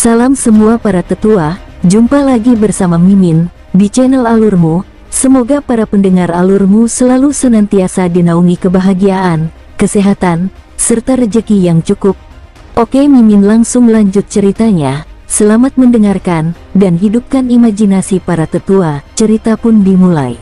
Salam semua para tetua, jumpa lagi bersama Mimin, di channel Alurmu. Semoga para pendengar Alurmu selalu senantiasa dinaungi kebahagiaan, kesehatan, serta rejeki yang cukup. Oke Mimin langsung lanjut ceritanya, selamat mendengarkan, dan hidupkan imajinasi para tetua, cerita pun dimulai.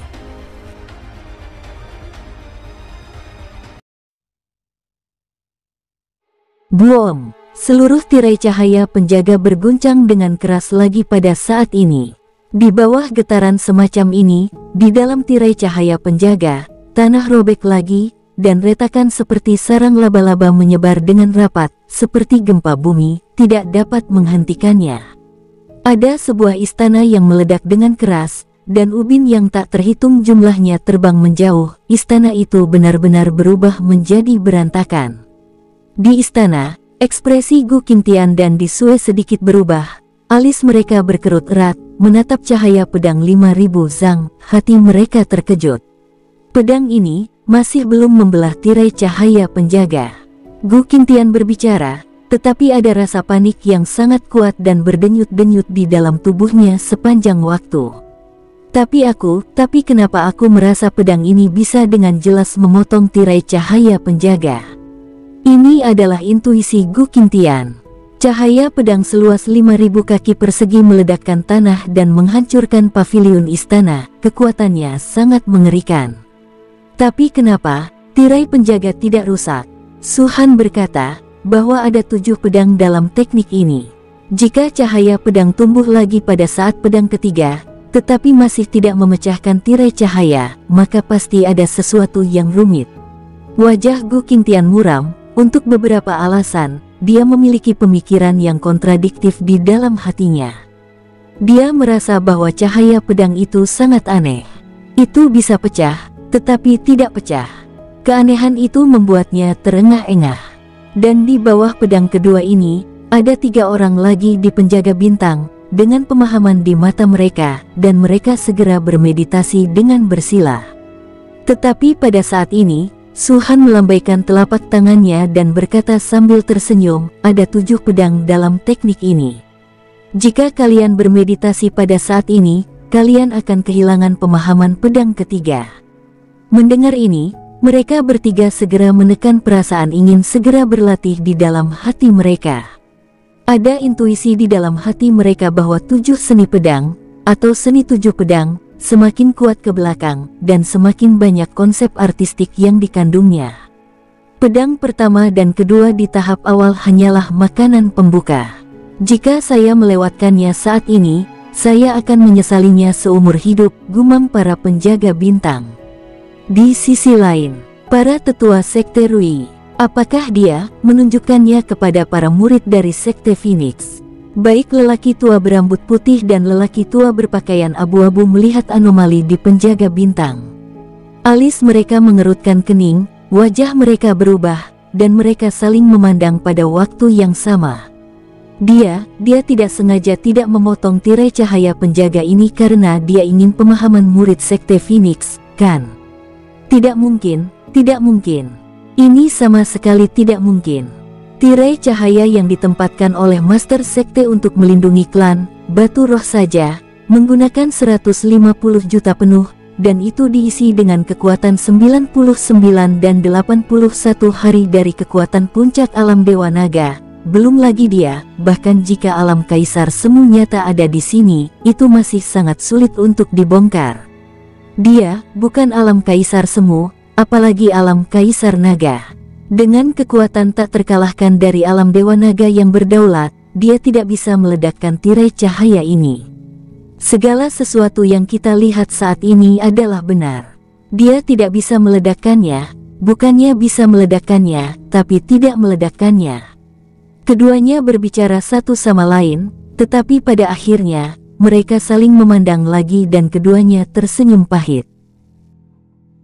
Boom! Seluruh tirai cahaya penjaga berguncang dengan keras lagi pada saat ini. Di bawah getaran semacam ini, di dalam tirai cahaya penjaga, tanah robek lagi, dan retakan seperti sarang laba-laba menyebar dengan rapat, seperti gempa bumi, tidak dapat menghentikannya. Ada sebuah istana yang meledak dengan keras, dan ubin yang tak terhitung jumlahnya terbang menjauh, istana itu benar-benar berubah menjadi berantakan. Di istana, Ekspresi Gu Qingtian dan Disue sedikit berubah. Alis mereka berkerut erat, menatap cahaya pedang 5000 zang, hati mereka terkejut. Pedang ini, masih belum membelah tirai cahaya penjaga. Gu Qingtian berbicara, tetapi ada rasa panik yang sangat kuat dan berdenyut-denyut di dalam tubuhnya sepanjang waktu. Tapi aku, tapi kenapa aku merasa pedang ini bisa dengan jelas memotong tirai cahaya penjaga? Ini adalah intuisi Gu Qingtian. Cahaya pedang seluas 5000 kaki persegi meledakkan tanah dan menghancurkan pavilion istana, kekuatannya sangat mengerikan. Tapi kenapa, tirai penjaga tidak rusak? Suhan berkata, bahwa ada tujuh pedang dalam teknik ini. Jika cahaya pedang tumbuh lagi pada saat pedang ketiga, tetapi masih tidak memecahkan tirai cahaya, maka pasti ada sesuatu yang rumit. Wajah Gu Qingtian muram, untuk beberapa alasan, dia memiliki pemikiran yang kontradiktif di dalam hatinya. Dia merasa bahwa cahaya pedang itu sangat aneh. Itu bisa pecah, tetapi tidak pecah. Keanehan itu membuatnya terengah-engah. Dan di bawah pedang kedua ini, ada tiga orang lagi di penjaga bintang, dengan pemahaman di mata mereka, dan mereka segera bermeditasi dengan bersila. Tetapi pada saat ini, Suhan melambaikan telapak tangannya dan berkata sambil tersenyum, ada tujuh pedang dalam teknik ini. Jika kalian bermeditasi pada saat ini, kalian akan kehilangan pemahaman pedang ketiga. Mendengar ini, mereka bertiga segera menekan perasaan ingin segera berlatih di dalam hati mereka. Ada intuisi di dalam hati mereka bahwa tujuh seni pedang, atau seni tujuh pedang, semakin kuat ke belakang, dan semakin banyak konsep artistik yang dikandungnya. Pedang pertama dan kedua di tahap awal hanyalah makanan pembuka. Jika saya melewatkannya saat ini, saya akan menyesalinya seumur hidup, gumam para penjaga bintang. Di sisi lain, para tetua Sekte Rui, apakah dia menunjukkannya kepada para murid dari Sekte Phoenix? Baik lelaki tua berambut putih dan lelaki tua berpakaian abu-abu melihat anomali di penjaga bintang. Alis mereka mengerutkan kening, wajah mereka berubah, dan mereka saling memandang pada waktu yang sama. Dia, dia tidak sengaja tidak memotong tirai cahaya penjaga ini karena dia ingin pemahaman murid Sekte Phoenix, kan? Tidak mungkin, tidak mungkin. Ini sama sekali tidak mungkin. Tirai cahaya yang ditempatkan oleh Master Sekte untuk melindungi klan, Batu Roh saja, menggunakan 150 juta penuh, dan itu diisi dengan kekuatan 99 dan 81 hari dari kekuatan puncak alam Dewa Naga. Belum lagi dia, bahkan jika alam kaisar semu nyata ada di sini, itu masih sangat sulit untuk dibongkar. Dia, bukan alam kaisar semu, apalagi alam kaisar naga. Dengan kekuatan tak terkalahkan dari alam Dewa Naga yang berdaulat, dia tidak bisa meledakkan tirai cahaya ini. Segala sesuatu yang kita lihat saat ini adalah benar. Dia tidak bisa meledakkannya, bukannya bisa meledakkannya, tapi tidak meledakkannya. Keduanya berbicara satu sama lain, tetapi pada akhirnya, mereka saling memandang lagi dan keduanya tersenyum pahit.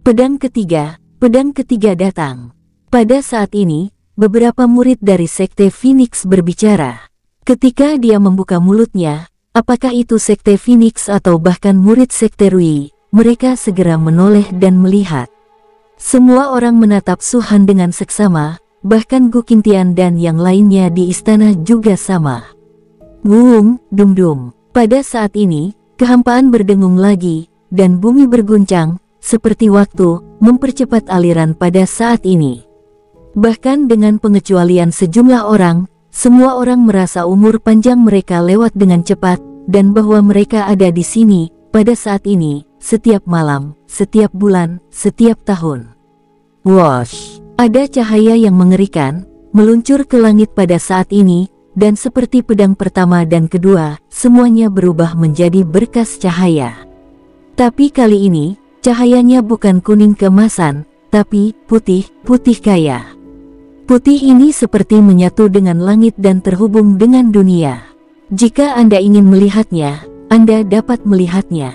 Pedang ketiga, pedang ketiga datang. Pada saat ini, beberapa murid dari Sekte Phoenix berbicara. Ketika dia membuka mulutnya, apakah itu Sekte Phoenix atau bahkan murid Sekte Rui, mereka segera menoleh dan melihat. Semua orang menatap Suhan dengan seksama, bahkan Gu Qingtian dan yang lainnya di istana juga sama. Wung, dum-dum. Pada saat ini, kehampaan berdengung lagi, dan bumi berguncang, seperti waktu, mempercepat aliran pada saat ini. Bahkan dengan pengecualian sejumlah orang, semua orang merasa umur panjang mereka lewat dengan cepat, dan bahwa mereka ada di sini, pada saat ini, setiap malam, setiap bulan, setiap tahun. Wash! Ada cahaya yang mengerikan, meluncur ke langit pada saat ini, dan seperti pedang pertama dan kedua, semuanya berubah menjadi berkas cahaya. Tapi kali ini, cahayanya bukan kuning kemasan, tapi putih, putih kaya. Putih ini seperti menyatu dengan langit dan terhubung dengan dunia. Jika Anda ingin melihatnya, Anda dapat melihatnya.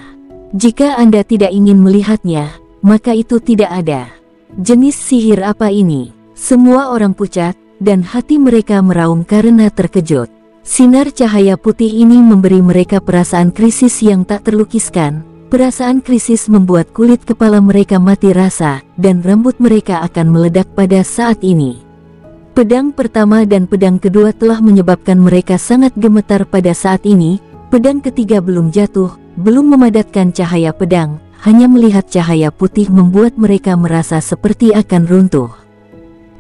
Jika Anda tidak ingin melihatnya, maka itu tidak ada. Jenis sihir apa ini? Semua orang pucat, dan hati mereka meraung karena terkejut. Sinar cahaya putih ini memberi mereka perasaan krisis yang tak terlukiskan. Perasaan krisis membuat kulit kepala mereka mati rasa, dan rambut mereka akan meledak pada saat ini. Pedang pertama dan pedang kedua telah menyebabkan mereka sangat gemetar pada saat ini. Pedang ketiga belum jatuh, belum memadatkan cahaya pedang, hanya melihat cahaya putih membuat mereka merasa seperti akan runtuh.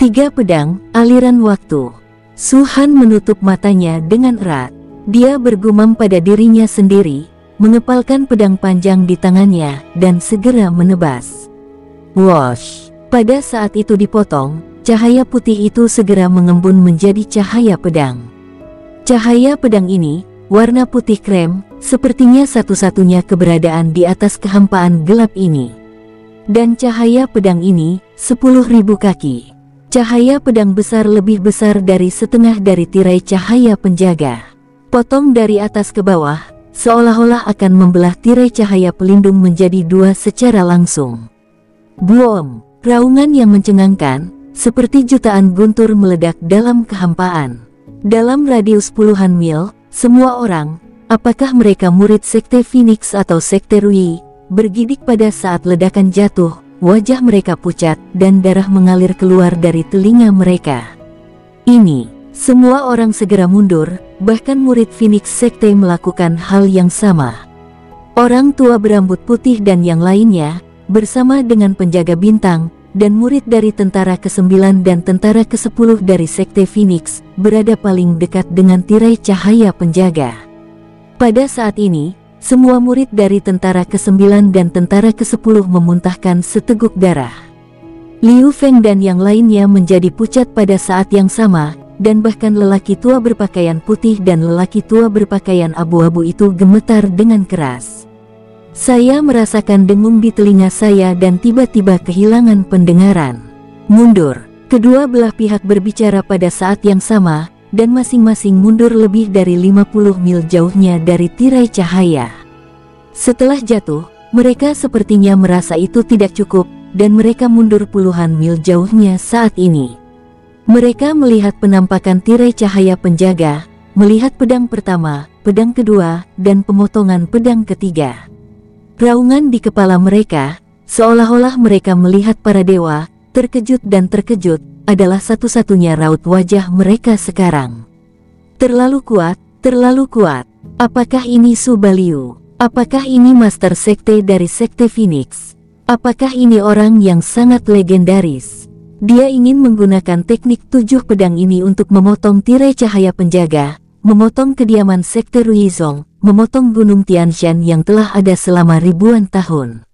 Tiga pedang, aliran waktu. Suhan menutup matanya dengan erat. Dia bergumam pada dirinya sendiri, mengepalkan pedang panjang di tangannya, dan segera menebas. Wash! Pada saat itu dipotong, cahaya putih itu segera mengembun menjadi cahaya pedang. Cahaya pedang ini, warna putih krem, sepertinya satu-satunya keberadaan di atas kehampaan gelap ini. Dan cahaya pedang ini, sepuluh ribu kaki. Cahaya pedang besar lebih besar dari setengah dari tirai cahaya penjaga. Potong dari atas ke bawah, seolah-olah akan membelah tirai cahaya pelindung menjadi dua secara langsung. Boom! Raungan yang mencengangkan, seperti jutaan guntur meledak dalam kehampaan. Dalam radius puluhan mil, semua orang, apakah mereka murid Sekte Phoenix atau Sekte Rui, bergidik pada saat ledakan jatuh, Wajah mereka pucat dan darah mengalir keluar dari telinga mereka. Ini, semua orang segera mundur, bahkan murid Phoenix Sekte melakukan hal yang sama. Orang tua berambut putih dan yang lainnya, bersama dengan penjaga bintang, dan murid dari tentara ke-9 dan tentara ke-10 dari Sekte Phoenix, berada paling dekat dengan tirai cahaya penjaga. Pada saat ini, semua murid dari tentara ke-9 dan tentara ke-10 memuntahkan seteguk darah. Liu Feng dan yang lainnya menjadi pucat pada saat yang sama, dan bahkan lelaki tua berpakaian putih dan lelaki tua berpakaian abu-abu itu gemetar dengan keras. Saya merasakan dengung di telinga saya dan tiba-tiba kehilangan pendengaran. Mundur. Kedua belah pihak berbicara pada saat yang sama, dan masing-masing mundur lebih dari 50 mil jauhnya dari tirai cahaya. Setelah jatuh, mereka sepertinya merasa itu tidak cukup, dan mereka mundur puluhan mil jauhnya saat ini. Mereka melihat penampakan tirai cahaya penjaga, melihat pedang pertama, pedang kedua, dan pemotongan pedang ketiga. Raungan di kepala mereka, seolah-olah mereka melihat para dewa, terkejut dan terkejut, adalah satu-satunya raut wajah mereka sekarang. Terlalu kuat, terlalu kuat. Apakah ini Subaliu? Apakah ini Master Sekte dari Sekte Phoenix? Apakah ini orang yang sangat legendaris? Dia ingin menggunakan teknik tujuh pedang ini untuk memotong tirai cahaya penjaga, memotong kediaman Sekte Ruizong, memotong Gunung Tianshan yang telah ada selama ribuan tahun.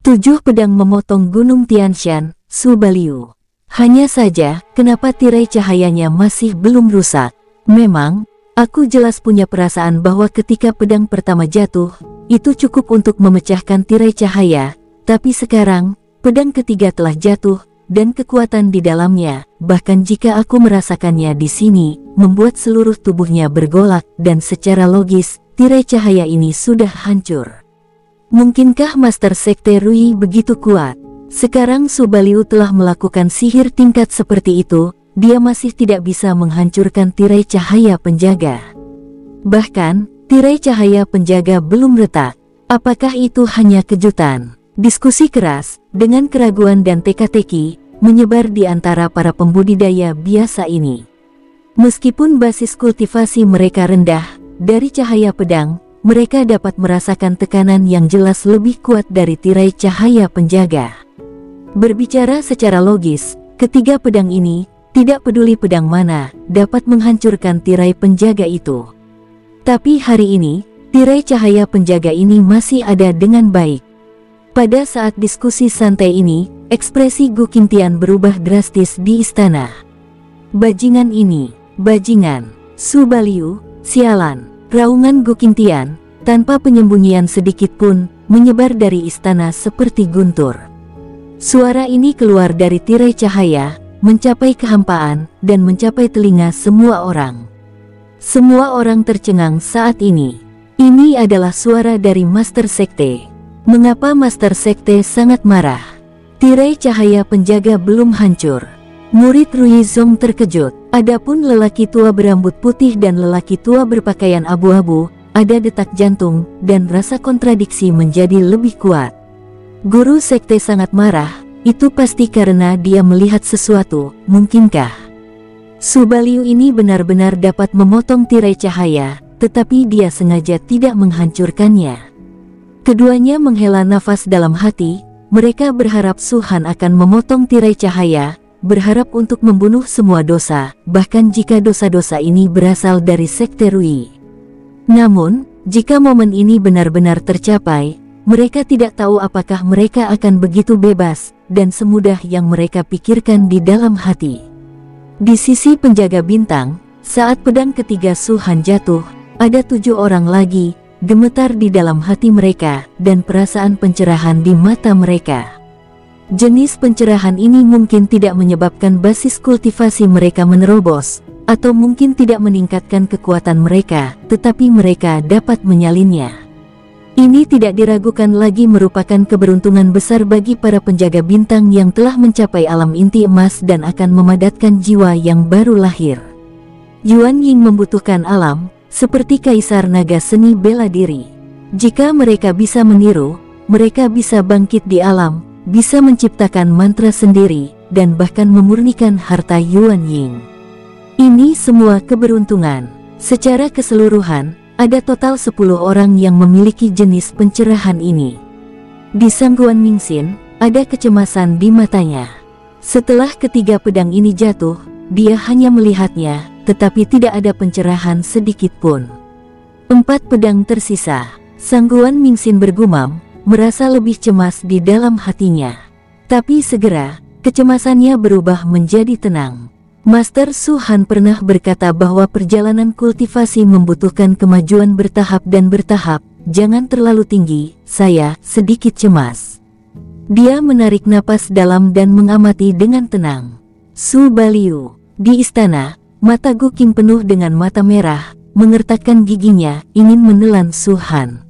Tujuh pedang memotong Gunung Tianshan, Subaliu. Hanya saja, kenapa tirai cahayanya masih belum rusak? Memang, aku jelas punya perasaan bahwa ketika pedang pertama jatuh, itu cukup untuk memecahkan tirai cahaya, tapi sekarang, pedang ketiga telah jatuh, dan kekuatan di dalamnya, bahkan jika aku merasakannya di sini, membuat seluruh tubuhnya bergolak, dan secara logis, tirai cahaya ini sudah hancur. Mungkinkah Master Sekte Rui begitu kuat? Sekarang Subaliu telah melakukan sihir tingkat seperti itu, dia masih tidak bisa menghancurkan tirai cahaya penjaga. Bahkan, tirai cahaya penjaga belum retak. Apakah itu hanya kejutan? Diskusi keras, dengan keraguan dan teka-teki, menyebar di antara para pembudidaya biasa ini. Meskipun basis kultivasi mereka rendah, dari cahaya pedang, mereka dapat merasakan tekanan yang jelas lebih kuat dari tirai cahaya penjaga. Berbicara secara logis, ketiga pedang ini, tidak peduli pedang mana, dapat menghancurkan tirai penjaga itu. Tapi hari ini, tirai cahaya penjaga ini masih ada dengan baik. Pada saat diskusi santai ini, ekspresi Gu Qingtian berubah drastis di istana. Bajingan ini, bajingan, Su Baliu, sialan, raungan Gu Qingtian, tanpa penyembunyian sedikit pun, menyebar dari istana seperti guntur. Suara ini keluar dari tirai cahaya, mencapai kehampaan, dan mencapai telinga semua orang. Semua orang tercengang saat ini. Ini adalah suara dari Master Sekte. Mengapa Master Sekte sangat marah? Tirai cahaya penjaga belum hancur. Murid Rui Zong terkejut. Adapun lelaki tua berambut putih dan lelaki tua berpakaian abu-abu, ada detak jantung, dan rasa kontradiksi menjadi lebih kuat. Guru sekte sangat marah, itu pasti karena dia melihat sesuatu, mungkinkah? Subaliu ini benar-benar dapat memotong tirai cahaya, tetapi dia sengaja tidak menghancurkannya. Keduanya menghela nafas dalam hati, mereka berharap Suhan akan memotong tirai cahaya, berharap untuk membunuh semua dosa, bahkan jika dosa-dosa ini berasal dari Sekte Rui. Namun, jika momen ini benar-benar tercapai, mereka tidak tahu apakah mereka akan begitu bebas dan semudah yang mereka pikirkan di dalam hati. Di sisi penjaga bintang, saat pedang ketiga Suhan jatuh, ada tujuh orang lagi, gemetar di dalam hati mereka, dan perasaan pencerahan di mata mereka. Jenis pencerahan ini mungkin tidak menyebabkan basis kultivasi mereka menerobos, atau mungkin tidak meningkatkan kekuatan mereka, tetapi mereka dapat menyalinnya. Ini tidak diragukan lagi merupakan keberuntungan besar bagi para penjaga bintang yang telah mencapai alam inti emas dan akan memadatkan jiwa yang baru lahir. Yuan Ying membutuhkan alam, seperti kaisar naga seni bela diri. Jika mereka bisa meniru, mereka bisa bangkit di alam, bisa menciptakan mantra sendiri, dan bahkan memurnikan harta Yuan Ying. Ini semua keberuntungan. Secara keseluruhan, ada total 10 orang yang memiliki jenis pencerahan ini. Di Sangguan Mingxin, ada kecemasan di matanya. Setelah ketiga pedang ini jatuh, dia hanya melihatnya, tetapi tidak ada pencerahan sedikit pun. Empat pedang tersisa. Sangguan Mingxin bergumam, merasa lebih cemas di dalam hatinya. Tapi segera, kecemasannya berubah menjadi tenang. Master Suhan pernah berkata bahwa perjalanan kultivasi membutuhkan kemajuan bertahap dan bertahap, jangan terlalu tinggi, saya sedikit cemas. Dia menarik napas dalam dan mengamati dengan tenang. Su Baliu, di istana, mata Guking penuh dengan mata merah, mengertakkan giginya, ingin menelan Suhan.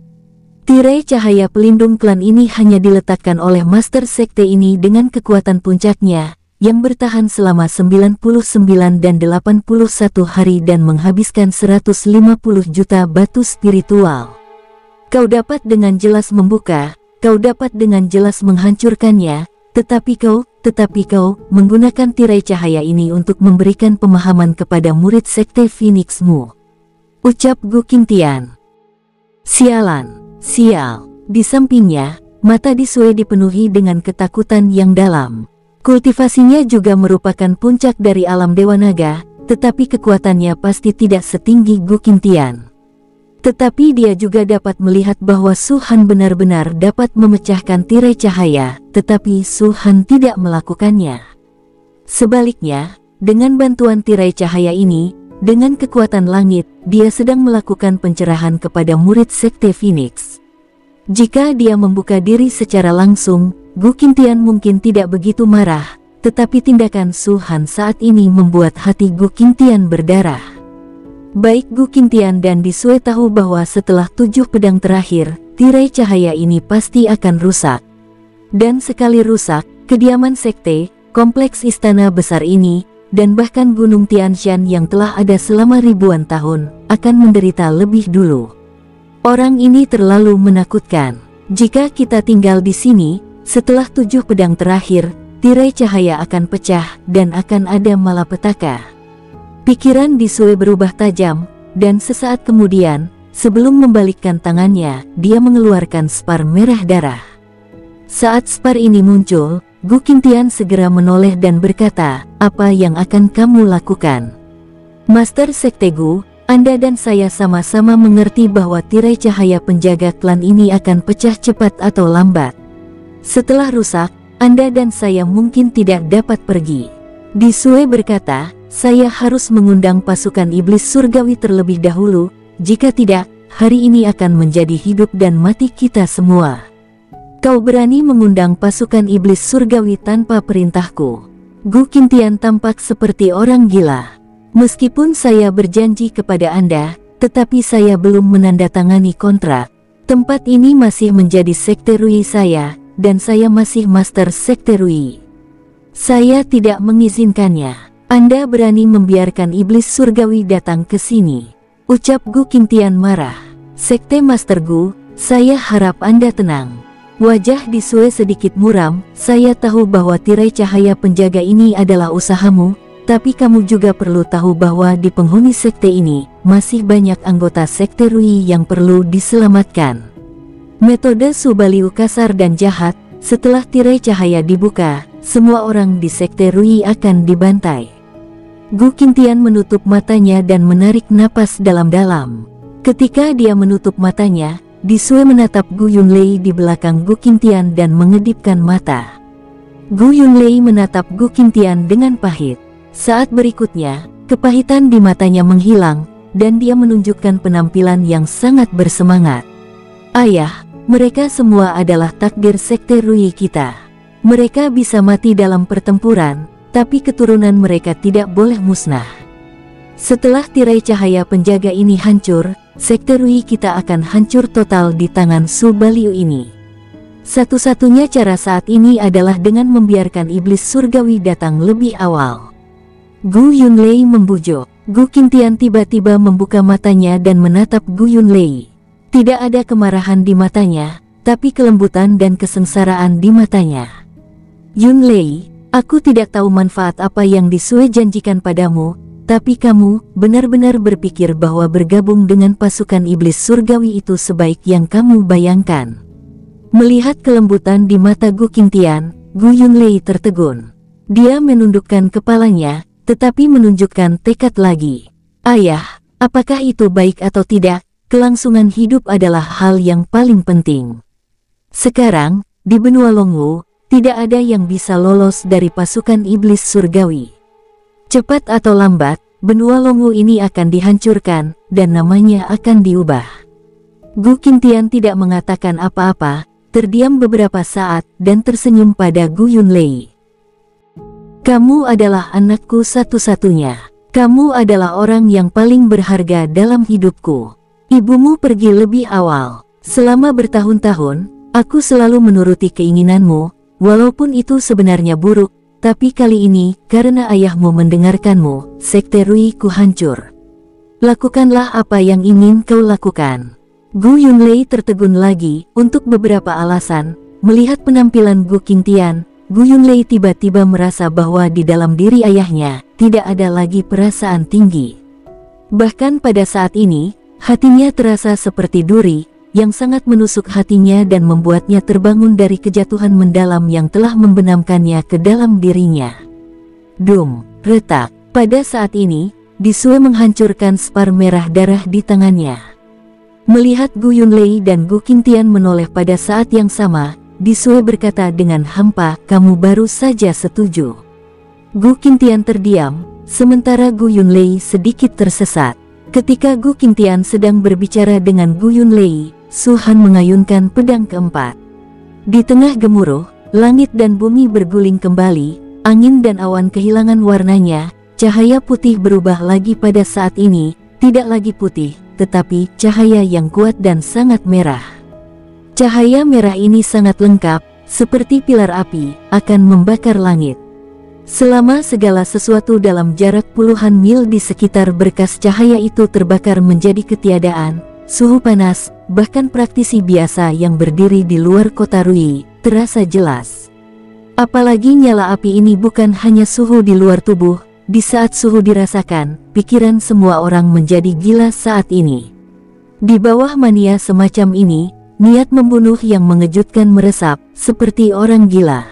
Tirai cahaya pelindung klan ini hanya diletakkan oleh Master Sekte ini dengan kekuatan puncaknya, yang bertahan selama 99 dan 81 hari dan menghabiskan 150 juta batu spiritual. Kau dapat dengan jelas membuka, kau dapat dengan jelas menghancurkannya, tetapi kau, tetapi kau, menggunakan tirai cahaya ini untuk memberikan pemahaman kepada murid Sekte Phoenixmu. Ucap Gu Qingtian. Sialan. Sial, di sampingnya, mata di Sue dipenuhi dengan ketakutan yang dalam. Kultivasinya juga merupakan puncak dari alam Dewa Naga, tetapi kekuatannya pasti tidak setinggi Gu Qingtian. Tetapi dia juga dapat melihat bahwa Suhan benar-benar dapat memecahkan tirai cahaya, tetapi Suhan tidak melakukannya. Sebaliknya, dengan bantuan tirai cahaya ini, dengan kekuatan langit, dia sedang melakukan pencerahan kepada murid Sekte Phoenix. Jika dia membuka diri secara langsung, Gu Qingtian mungkin tidak begitu marah, tetapi tindakan Su Han saat ini membuat hati Gu Qingtian berdarah. Baik Gu Qingtian dan Disue tahu bahwa setelah tujuh pedang terakhir, tirai cahaya ini pasti akan rusak. Dan sekali rusak, kediaman sekte, kompleks istana besar ini, dan bahkan Gunung Tianshan yang telah ada selama ribuan tahun, akan menderita lebih dulu. Orang ini terlalu menakutkan. Jika kita tinggal di sini, setelah tujuh pedang terakhir, tirai cahaya akan pecah dan akan ada malapetaka. Pikiran Disue berubah tajam, dan sesaat kemudian, sebelum membalikkan tangannya, dia mengeluarkan spar merah darah. Saat spar ini muncul, Gu Kintian segera menoleh dan berkata, apa yang akan kamu lakukan? Master Sekte Gu, Anda dan saya sama-sama mengerti bahwa tirai cahaya penjaga klan ini akan pecah cepat atau lambat. Setelah rusak, Anda dan saya mungkin tidak dapat pergi. Disue berkata, saya harus mengundang pasukan iblis surgawi terlebih dahulu, jika tidak, hari ini akan menjadi hidup dan mati kita semua. Kau berani mengundang pasukan iblis surgawi tanpa perintahku. Gu Kintian tampak seperti orang gila. Meskipun saya berjanji kepada Anda, tetapi saya belum menandatangani kontrak. Tempat ini masih menjadi sekte Rui saya, dan saya masih master sekte Rui. Saya tidak mengizinkannya. Anda berani membiarkan iblis surgawi datang ke sini. Ucap Gu Kintian marah. Sekte Master Gu, saya harap Anda tenang. Wajah Disue sedikit muram, saya tahu bahwa tirai cahaya penjaga ini adalah usahamu, tapi kamu juga perlu tahu bahwa di penghuni sekte ini, masih banyak anggota sekte Rui yang perlu diselamatkan. Metode Subaliu kasar dan jahat, setelah tirai cahaya dibuka, semua orang di sekte Rui akan dibantai. Gu Kintian menutup matanya dan menarik napas dalam-dalam. Ketika dia menutup matanya, Disue menatap Gu Yunlei di belakang Gu Kintian dan mengedipkan mata. Gu Yunlei menatap Gu Kintian dengan pahit. Saat berikutnya, kepahitan di matanya menghilang, dan dia menunjukkan penampilan yang sangat bersemangat. Ayah, mereka semua adalah takdir sekte Rui kita. Mereka bisa mati dalam pertempuran, tapi keturunan mereka tidak boleh musnah. Setelah tirai cahaya penjaga ini hancur, sekte Rui kita akan hancur total di tangan Subaliu ini. Satu-satunya cara saat ini adalah dengan membiarkan iblis surgawi datang lebih awal. Gu Yunlei membujuk. Gu Kintian tiba-tiba membuka matanya dan menatap Gu Yunlei. Tidak ada kemarahan di matanya, tapi kelembutan dan kesengsaraan di matanya. Yun Lei, aku tidak tahu manfaat apa yang Disue janjikan padamu, tapi kamu benar-benar berpikir bahwa bergabung dengan pasukan iblis surgawi itu sebaik yang kamu bayangkan. Melihat kelembutan di mata Gu Kintian, Gu Yunlei tertegun. Dia menundukkan kepalanya, tetapi menunjukkan tekad lagi. Ayah, apakah itu baik atau tidak, kelangsungan hidup adalah hal yang paling penting. Sekarang, di benua Longwu, tidak ada yang bisa lolos dari pasukan iblis surgawi. Cepat atau lambat, benua Longu ini akan dihancurkan, dan namanya akan diubah. Gu Kintian tidak mengatakan apa-apa, terdiam beberapa saat, dan tersenyum pada Gu Yunlei. Kamu adalah anakku satu-satunya. Kamu adalah orang yang paling berharga dalam hidupku. Ibumu pergi lebih awal. Selama bertahun-tahun, aku selalu menuruti keinginanmu, Walaupun itu sebenarnya buruk, tapi kali ini, karena ayahmu mendengarkanmu, sekte Rui ku hancur. Lakukanlah apa yang ingin kau lakukan. Gu Yunlei tertegun lagi, untuk beberapa alasan, melihat penampilan Gu Qingtian, Gu Yunlei tiba-tiba merasa bahwa di dalam diri ayahnya, tidak ada lagi perasaan tinggi. Bahkan pada saat ini, hatinya terasa seperti duri, yang sangat menusuk hatinya dan membuatnya terbangun dari kejatuhan mendalam yang telah membenamkannya ke dalam dirinya. Dum, retak. Pada saat ini, Disue menghancurkan spar merah darah di tangannya. Melihat Gu Yunlei dan Gu Qingtian menoleh pada saat yang sama, Disue berkata dengan hampa, kamu baru saja setuju. Gu Qingtian terdiam, sementara Gu Yunlei sedikit tersesat. Ketika Gu Qingtian sedang berbicara dengan Gu Yunlei, Suhan mengayunkan pedang keempat. Di tengah gemuruh, langit dan bumi berguling kembali, angin dan awan kehilangan warnanya, cahaya putih berubah lagi pada saat ini, tidak lagi putih, tetapi cahaya yang kuat dan sangat merah. Cahaya merah ini sangat lengkap, seperti pilar api, akan membakar langit. Selama segala sesuatu dalam jarak puluhan mil di sekitar berkas cahaya itu terbakar menjadi ketiadaan, Suhu panas, bahkan praktisi biasa yang berdiri di luar kota Rui, terasa jelas. Apalagi nyala api ini bukan hanya suhu di luar tubuh, di saat suhu dirasakan, pikiran semua orang menjadi gila saat ini. Di bawah mania semacam ini, niat membunuh yang mengejutkan meresap, seperti orang gila.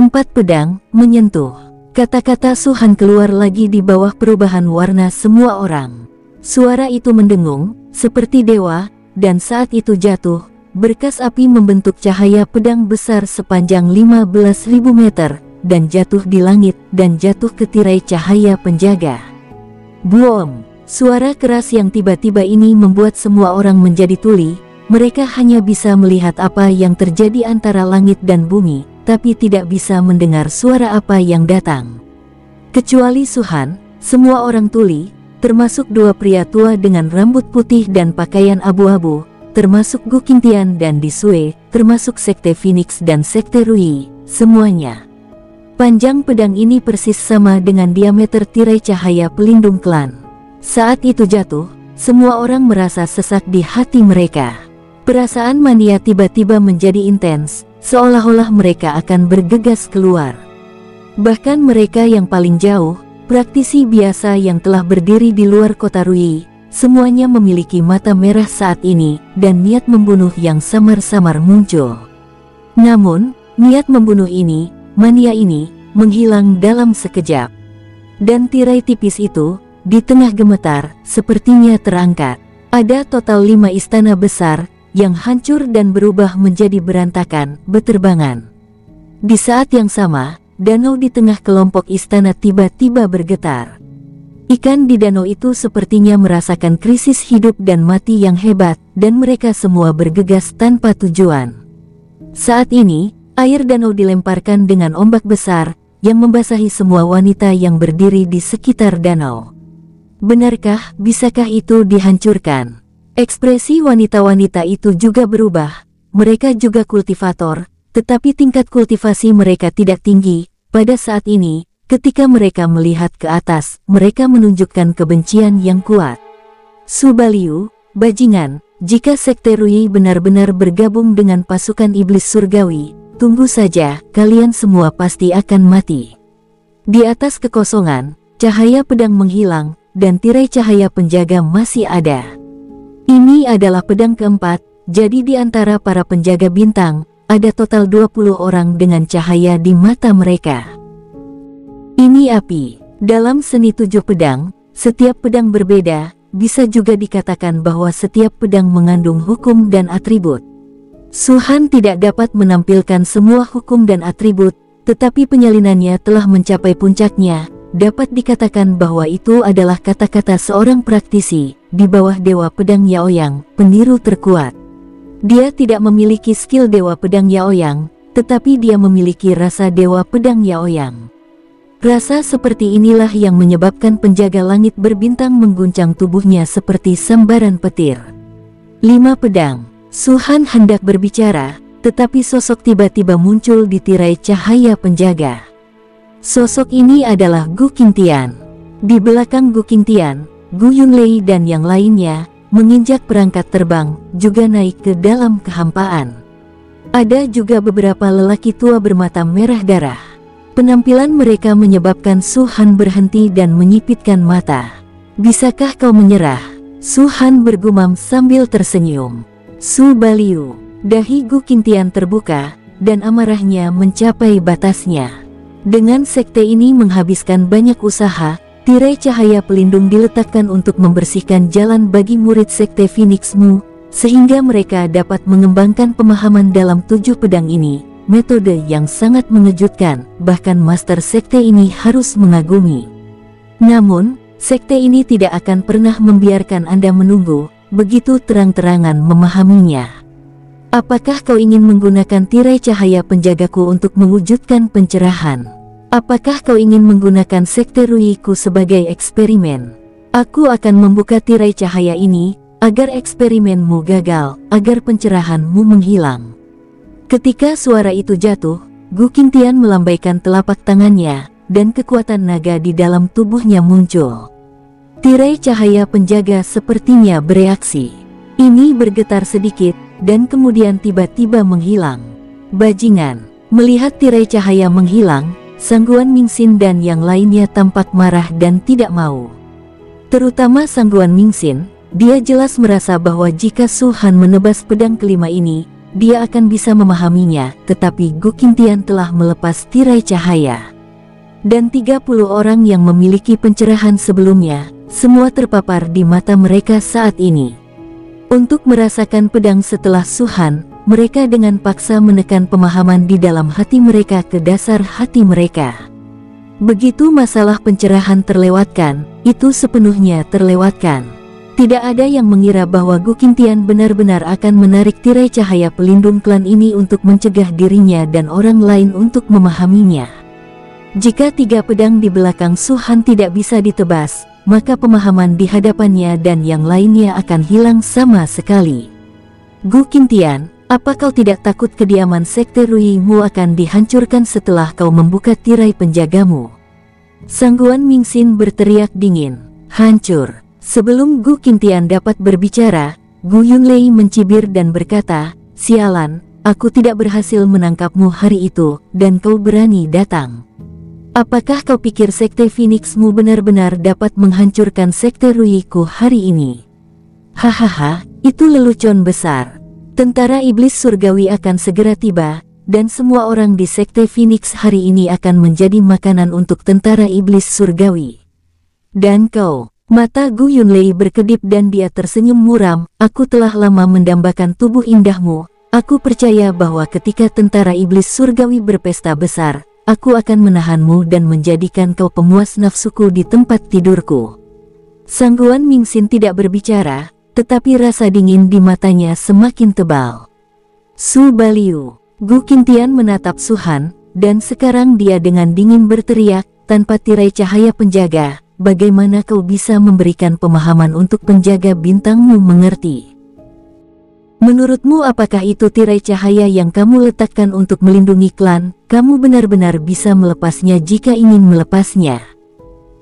Empat pedang, menyentuh. Kata-kata Suhan keluar lagi di bawah perubahan warna semua orang. Suara itu mendengung, seperti dewa, dan saat itu jatuh, berkas api membentuk cahaya pedang besar sepanjang 15.000 meter, dan jatuh di langit, dan jatuh ke tirai cahaya penjaga. Boom! Suara keras yang tiba-tiba ini membuat semua orang menjadi tuli, mereka hanya bisa melihat apa yang terjadi antara langit dan bumi, tapi tidak bisa mendengar suara apa yang datang. Kecuali Suhan, semua orang tuli, termasuk dua pria tua dengan rambut putih dan pakaian abu-abu, termasuk Gukintian dan Disue, termasuk Sekte Phoenix dan Sekte Rui, semuanya. Panjang pedang ini persis sama dengan diameter tirai cahaya pelindung klan. Saat itu jatuh, semua orang merasa sesak di hati mereka. Perasaan mania tiba-tiba menjadi intens, seolah-olah mereka akan bergegas keluar. Bahkan mereka yang paling jauh, praktisi biasa yang telah berdiri di luar kota Rui, Semuanya memiliki mata merah saat ini, dan niat membunuh yang samar-samar muncul. Namun, niat membunuh ini, mania ini, menghilang dalam sekejap. Dan tirai tipis itu, di tengah gemetar, sepertinya terangkat. Ada total lima istana besar, yang hancur dan berubah menjadi berantakan, beterbangan. Di saat yang sama, danau di tengah kelompok istana tiba-tiba bergetar. Ikan di danau itu sepertinya merasakan krisis hidup dan mati yang hebat, dan mereka semua bergegas tanpa tujuan. Saat ini, air danau dilemparkan dengan ombak besar, yang membasahi semua wanita yang berdiri di sekitar danau. Benarkah, bisakah itu dihancurkan? Ekspresi wanita-wanita itu juga berubah. Mereka juga kultivator, tetapi tingkat kultivasi mereka tidak tinggi. Pada saat ini, Ketika mereka melihat ke atas, mereka menunjukkan kebencian yang kuat. Subaliu, bajingan, jika Sekte Rui benar-benar bergabung dengan pasukan iblis surgawi, tunggu saja, kalian semua pasti akan mati. Di atas kekosongan, cahaya pedang menghilang, dan tirai cahaya penjaga masih ada. Ini adalah pedang keempat, jadi di antara para penjaga bintang, ada total 20 orang dengan cahaya di mata mereka. Ini api. Dalam seni tujuh pedang, setiap pedang berbeda, bisa juga dikatakan bahwa setiap pedang mengandung hukum dan atribut. Suhan tidak dapat menampilkan semua hukum dan atribut, tetapi penyalinannya telah mencapai puncaknya. Dapat dikatakan bahwa itu adalah kata-kata seorang praktisi, di bawah Dewa Pedang Yaoyang, peniru terkuat. Dia tidak memiliki skill Dewa Pedang Yaoyang, tetapi dia memiliki rasa Dewa Pedang Yaoyang. Rasa seperti inilah yang menyebabkan penjaga langit berbintang mengguncang tubuhnya seperti sambaran petir. Lima pedang. Suhan hendak berbicara, tetapi sosok tiba-tiba muncul di tirai cahaya penjaga. Sosok ini adalah Gu Qingtian. Di belakang Gu Qingtian, Gu Yunlei dan yang lainnya, menginjak perangkat terbang, juga naik ke dalam kehampaan. Ada juga beberapa lelaki tua bermata merah darah. Penampilan mereka menyebabkan Suhan berhenti dan menyipitkan mata. Bisakah kau menyerah? Suhan bergumam sambil tersenyum. Su Baliu, dahi Gu Kintian terbuka, dan amarahnya mencapai batasnya. Dengan sekte ini menghabiskan banyak usaha, tirai cahaya pelindung diletakkan untuk membersihkan jalan bagi murid sekte Phoenixmu, sehingga mereka dapat mengembangkan pemahaman dalam tujuh pedang ini metode yang sangat mengejutkan, bahkan master sekte ini harus mengagumi. Namun, sekte ini tidak akan pernah membiarkan Anda menunggu, begitu terang-terangan memahaminya. Apakah kau ingin menggunakan tirai cahaya penjagaku untuk mewujudkan pencerahan? Apakah kau ingin menggunakan sekte ruiku sebagai eksperimen? Aku akan membuka tirai cahaya ini, agar eksperimenmu gagal, agar pencerahanmu menghilang. Ketika suara itu jatuh, Gu Qingtian melambaikan telapak tangannya, dan kekuatan naga di dalam tubuhnya muncul. Tirai cahaya penjaga sepertinya bereaksi. Ini bergetar sedikit, dan kemudian tiba-tiba menghilang. Bajingan, melihat tirai cahaya menghilang, Sangguan Mingxin dan yang lainnya tampak marah dan tidak mau. Terutama Sangguan Mingxin, dia jelas merasa bahwa jika Suhan menebas pedang kelima ini, dia akan bisa memahaminya, tetapi Gu Qingtian telah melepas tirai cahaya. Dan 30 orang yang memiliki pencerahan sebelumnya, semua terpapar di mata mereka saat ini. Untuk merasakan pedang setelah Suhan, mereka dengan paksa menekan pemahaman di dalam hati mereka ke dasar hati mereka. Begitu masalah pencerahan terlewatkan, itu sepenuhnya terlewatkan. Tidak ada yang mengira bahwa Gu Qingtian benar-benar akan menarik tirai cahaya pelindung klan ini untuk mencegah dirinya dan orang lain untuk memahaminya. Jika tiga pedang di belakang Suhan tidak bisa ditebas, maka pemahaman di hadapannya dan yang lainnya akan hilang sama sekali. Gu Qingtian, apa kau tidak takut kediaman Sekte Ruimu akan dihancurkan setelah kau membuka tirai penjagamu? Sangguan Mingxin berteriak dingin. Hancur. Sebelum Gu Qingtian dapat berbicara, Gu Yunlei mencibir dan berkata, Sialan, aku tidak berhasil menangkapmu hari itu, dan kau berani datang. Apakah kau pikir Sekte Phoenixmu benar-benar dapat menghancurkan Sekte Ruiku hari ini? Hahaha, itu lelucon besar. Tentara iblis surgawi akan segera tiba, dan semua orang di Sekte Phoenix hari ini akan menjadi makanan untuk tentara iblis surgawi. Dan kau, mata Gu Yunlei berkedip dan dia tersenyum muram, aku telah lama mendambakan tubuh indahmu, aku percaya bahwa ketika tentara iblis surgawi berpesta besar, aku akan menahanmu dan menjadikan kau pemuas nafsuku di tempat tidurku. Sangguan Mingxin tidak berbicara, tetapi rasa dingin di matanya semakin tebal. Su Baliu, Gu Qingtian menatap Suhan, dan sekarang dia dengan dingin berteriak, tanpa tirai cahaya penjaga, bagaimana kau bisa memberikan pemahaman untuk penjaga bintangmu mengerti? Menurutmu apakah itu tirai cahaya yang kamu letakkan untuk melindungi klan, kamu benar-benar bisa melepasnya jika ingin melepasnya?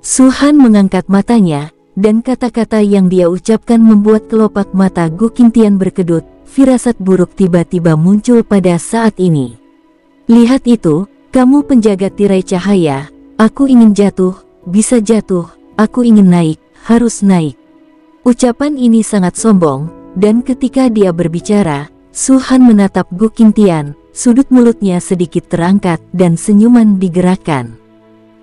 Suhan mengangkat matanya, dan kata-kata yang dia ucapkan membuat kelopak mata Gu Qingtian berkedut, firasat buruk tiba-tiba muncul pada saat ini. Lihat itu, kamu penjaga tirai cahaya, aku ingin jatuh, bisa jatuh, aku ingin naik, harus naik. Ucapan ini sangat sombong, dan ketika dia berbicara, Suhan menatap Gu Qingtian, sudut mulutnya sedikit terangkat dan senyuman digerakkan.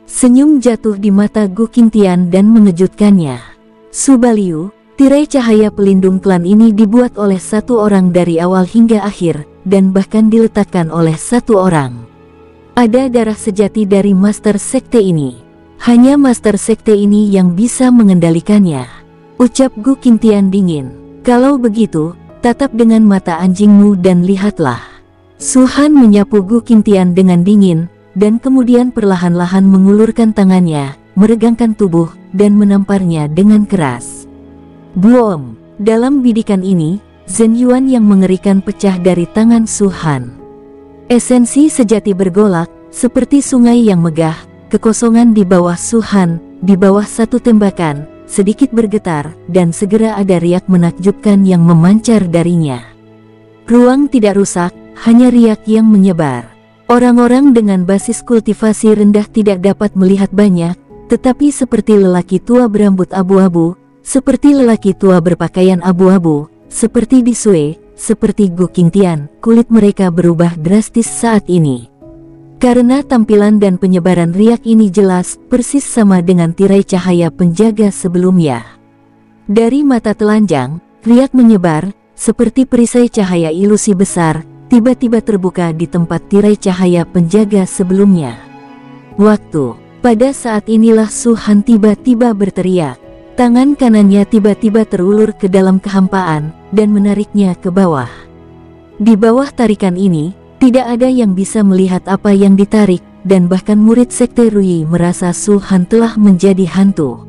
Senyum jatuh di mata Gu Qingtian dan mengejutkannya. Subaliu, tirai cahaya pelindung klan ini dibuat oleh satu orang dari awal hingga akhir, dan bahkan diletakkan oleh satu orang. Ada darah sejati dari Master Sekte ini. Hanya Master Sekte ini yang bisa mengendalikannya. Ucap Gu Qingtian dingin. Kalau begitu, tatap dengan mata anjingmu dan lihatlah. Suhan menyapu Gu Qingtian dengan dingin, dan kemudian perlahan-lahan mengulurkan tangannya, meregangkan tubuh, dan menamparnya dengan keras. Boom! Dalam bidikan ini, Zhen Yuan yang mengerikan pecah dari tangan Suhan. Esensi sejati bergolak, seperti sungai yang megah, kekosongan di bawah Suhan, di bawah satu tembakan, sedikit bergetar, dan segera ada riak menakjubkan yang memancar darinya. Ruang tidak rusak, hanya riak yang menyebar. Orang-orang dengan basis kultivasi rendah tidak dapat melihat banyak, tetapi seperti lelaki tua berambut abu-abu, seperti lelaki tua berpakaian abu-abu, seperti di Sue, seperti Gu Qingtian, kulit mereka berubah drastis saat ini. Karena tampilan dan penyebaran riak ini jelas, persis sama dengan tirai cahaya penjaga sebelumnya. Dari mata telanjang, riak menyebar, seperti perisai cahaya ilusi besar, tiba-tiba terbuka di tempat tirai cahaya penjaga sebelumnya. Waktu, pada saat inilah Suhan tiba-tiba berteriak. Tangan kanannya tiba-tiba terulur ke dalam kehampaan dan menariknya ke bawah. Di bawah tarikan ini, tidak ada yang bisa melihat apa yang ditarik, dan bahkan murid Sekte Rui merasa Suhan telah menjadi hantu.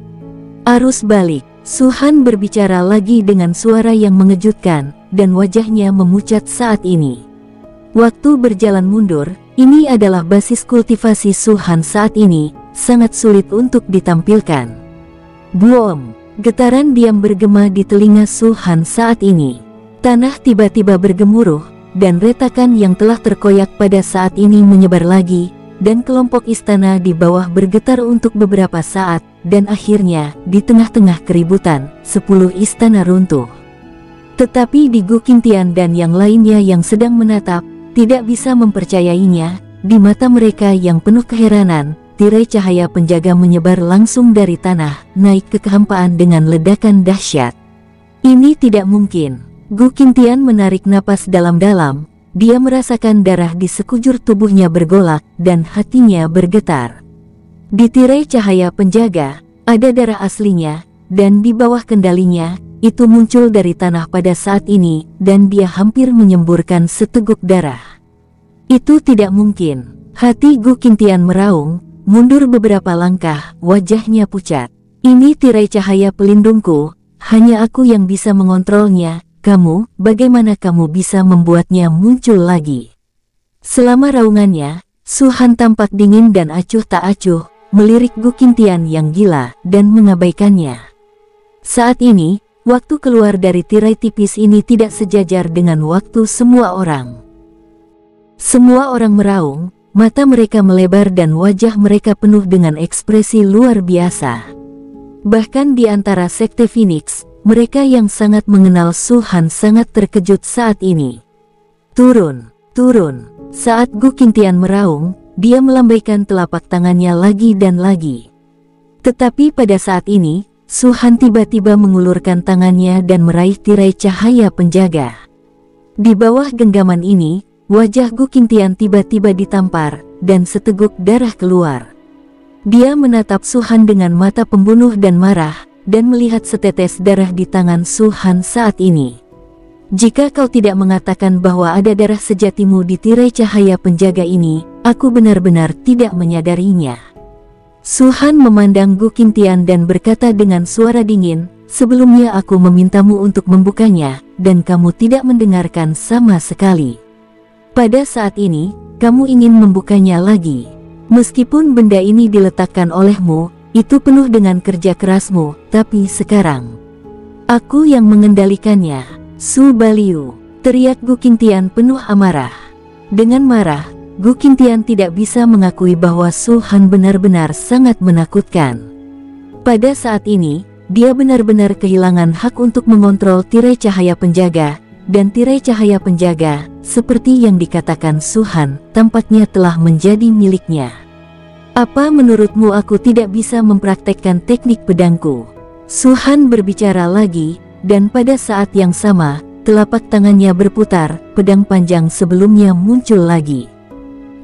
Arus balik, Suhan berbicara lagi dengan suara yang mengejutkan, dan wajahnya memucat saat ini. Waktu berjalan mundur, ini adalah basis kultivasi Suhan saat ini, sangat sulit untuk ditampilkan. Boom! Getaran diam bergema di telinga Suhan saat ini. Tanah tiba-tiba bergemuruh, dan retakan yang telah terkoyak pada saat ini menyebar lagi, dan kelompok istana di bawah bergetar untuk beberapa saat, dan akhirnya, di tengah-tengah keributan, sepuluh istana runtuh. Tetapi di Gukintian dan yang lainnya yang sedang menatap, tidak bisa mempercayainya, di mata mereka yang penuh keheranan, tirai cahaya penjaga menyebar langsung dari tanah, naik ke kehampaan dengan ledakan dahsyat. Ini tidak mungkin. Gukintian menarik napas dalam-dalam, dia merasakan darah di sekujur tubuhnya bergolak, dan hatinya bergetar. Di tirai cahaya penjaga, ada darah aslinya, dan di bawah kendalinya, itu muncul dari tanah pada saat ini, dan dia hampir menyemburkan seteguk darah. Itu tidak mungkin. Hati Gu Kintian meraung, mundur beberapa langkah, wajahnya pucat. Ini tirai cahaya pelindungku, hanya aku yang bisa mengontrolnya, kamu, bagaimana kamu bisa membuatnya muncul lagi? Selama raungannya, Suhan tampak dingin dan acuh tak acuh, melirik Gu Kintian yang gila, dan mengabaikannya. Saat ini, Waktu keluar dari tirai tipis ini tidak sejajar dengan waktu semua orang. Semua orang meraung, mata mereka melebar dan wajah mereka penuh dengan ekspresi luar biasa. Bahkan di antara sekte Phoenix, mereka yang sangat mengenal Suhan sangat terkejut saat ini. Turun, turun. Saat Gu Kintian meraung, dia melambaikan telapak tangannya lagi dan lagi. Tetapi pada saat ini, Suhan tiba-tiba mengulurkan tangannya dan meraih tirai cahaya penjaga. Di bawah genggaman ini, wajah Gu Kintian tiba-tiba ditampar, dan seteguk darah keluar. Dia menatap Suhan dengan mata pembunuh dan marah, dan melihat setetes darah di tangan Suhan saat ini. Jika kau tidak mengatakan bahwa ada darah sejatimu di tirai cahaya penjaga ini, aku benar-benar tidak menyadarinya. Suhan memandang Gu Kintian dan berkata dengan suara dingin, sebelumnya aku memintamu untuk membukanya, dan kamu tidak mendengarkan sama sekali. Pada saat ini, kamu ingin membukanya lagi. Meskipun benda ini diletakkan olehmu, itu penuh dengan kerja kerasmu, tapi sekarang, aku yang mengendalikannya. Su Baliu, teriak Gu Kintian penuh amarah. Dengan marah, Gu Kintian tidak bisa mengakui bahwa Su Han benar-benar sangat menakutkan. Pada saat ini, dia benar-benar kehilangan hak untuk mengontrol tirai cahaya penjaga, dan tirai cahaya penjaga, seperti yang dikatakan Su Han, tampaknya telah menjadi miliknya. Apa menurutmu aku tidak bisa mempraktekkan teknik pedangku? Su Han berbicara lagi, dan pada saat yang sama, telapak tangannya berputar, pedang panjang sebelumnya muncul lagi.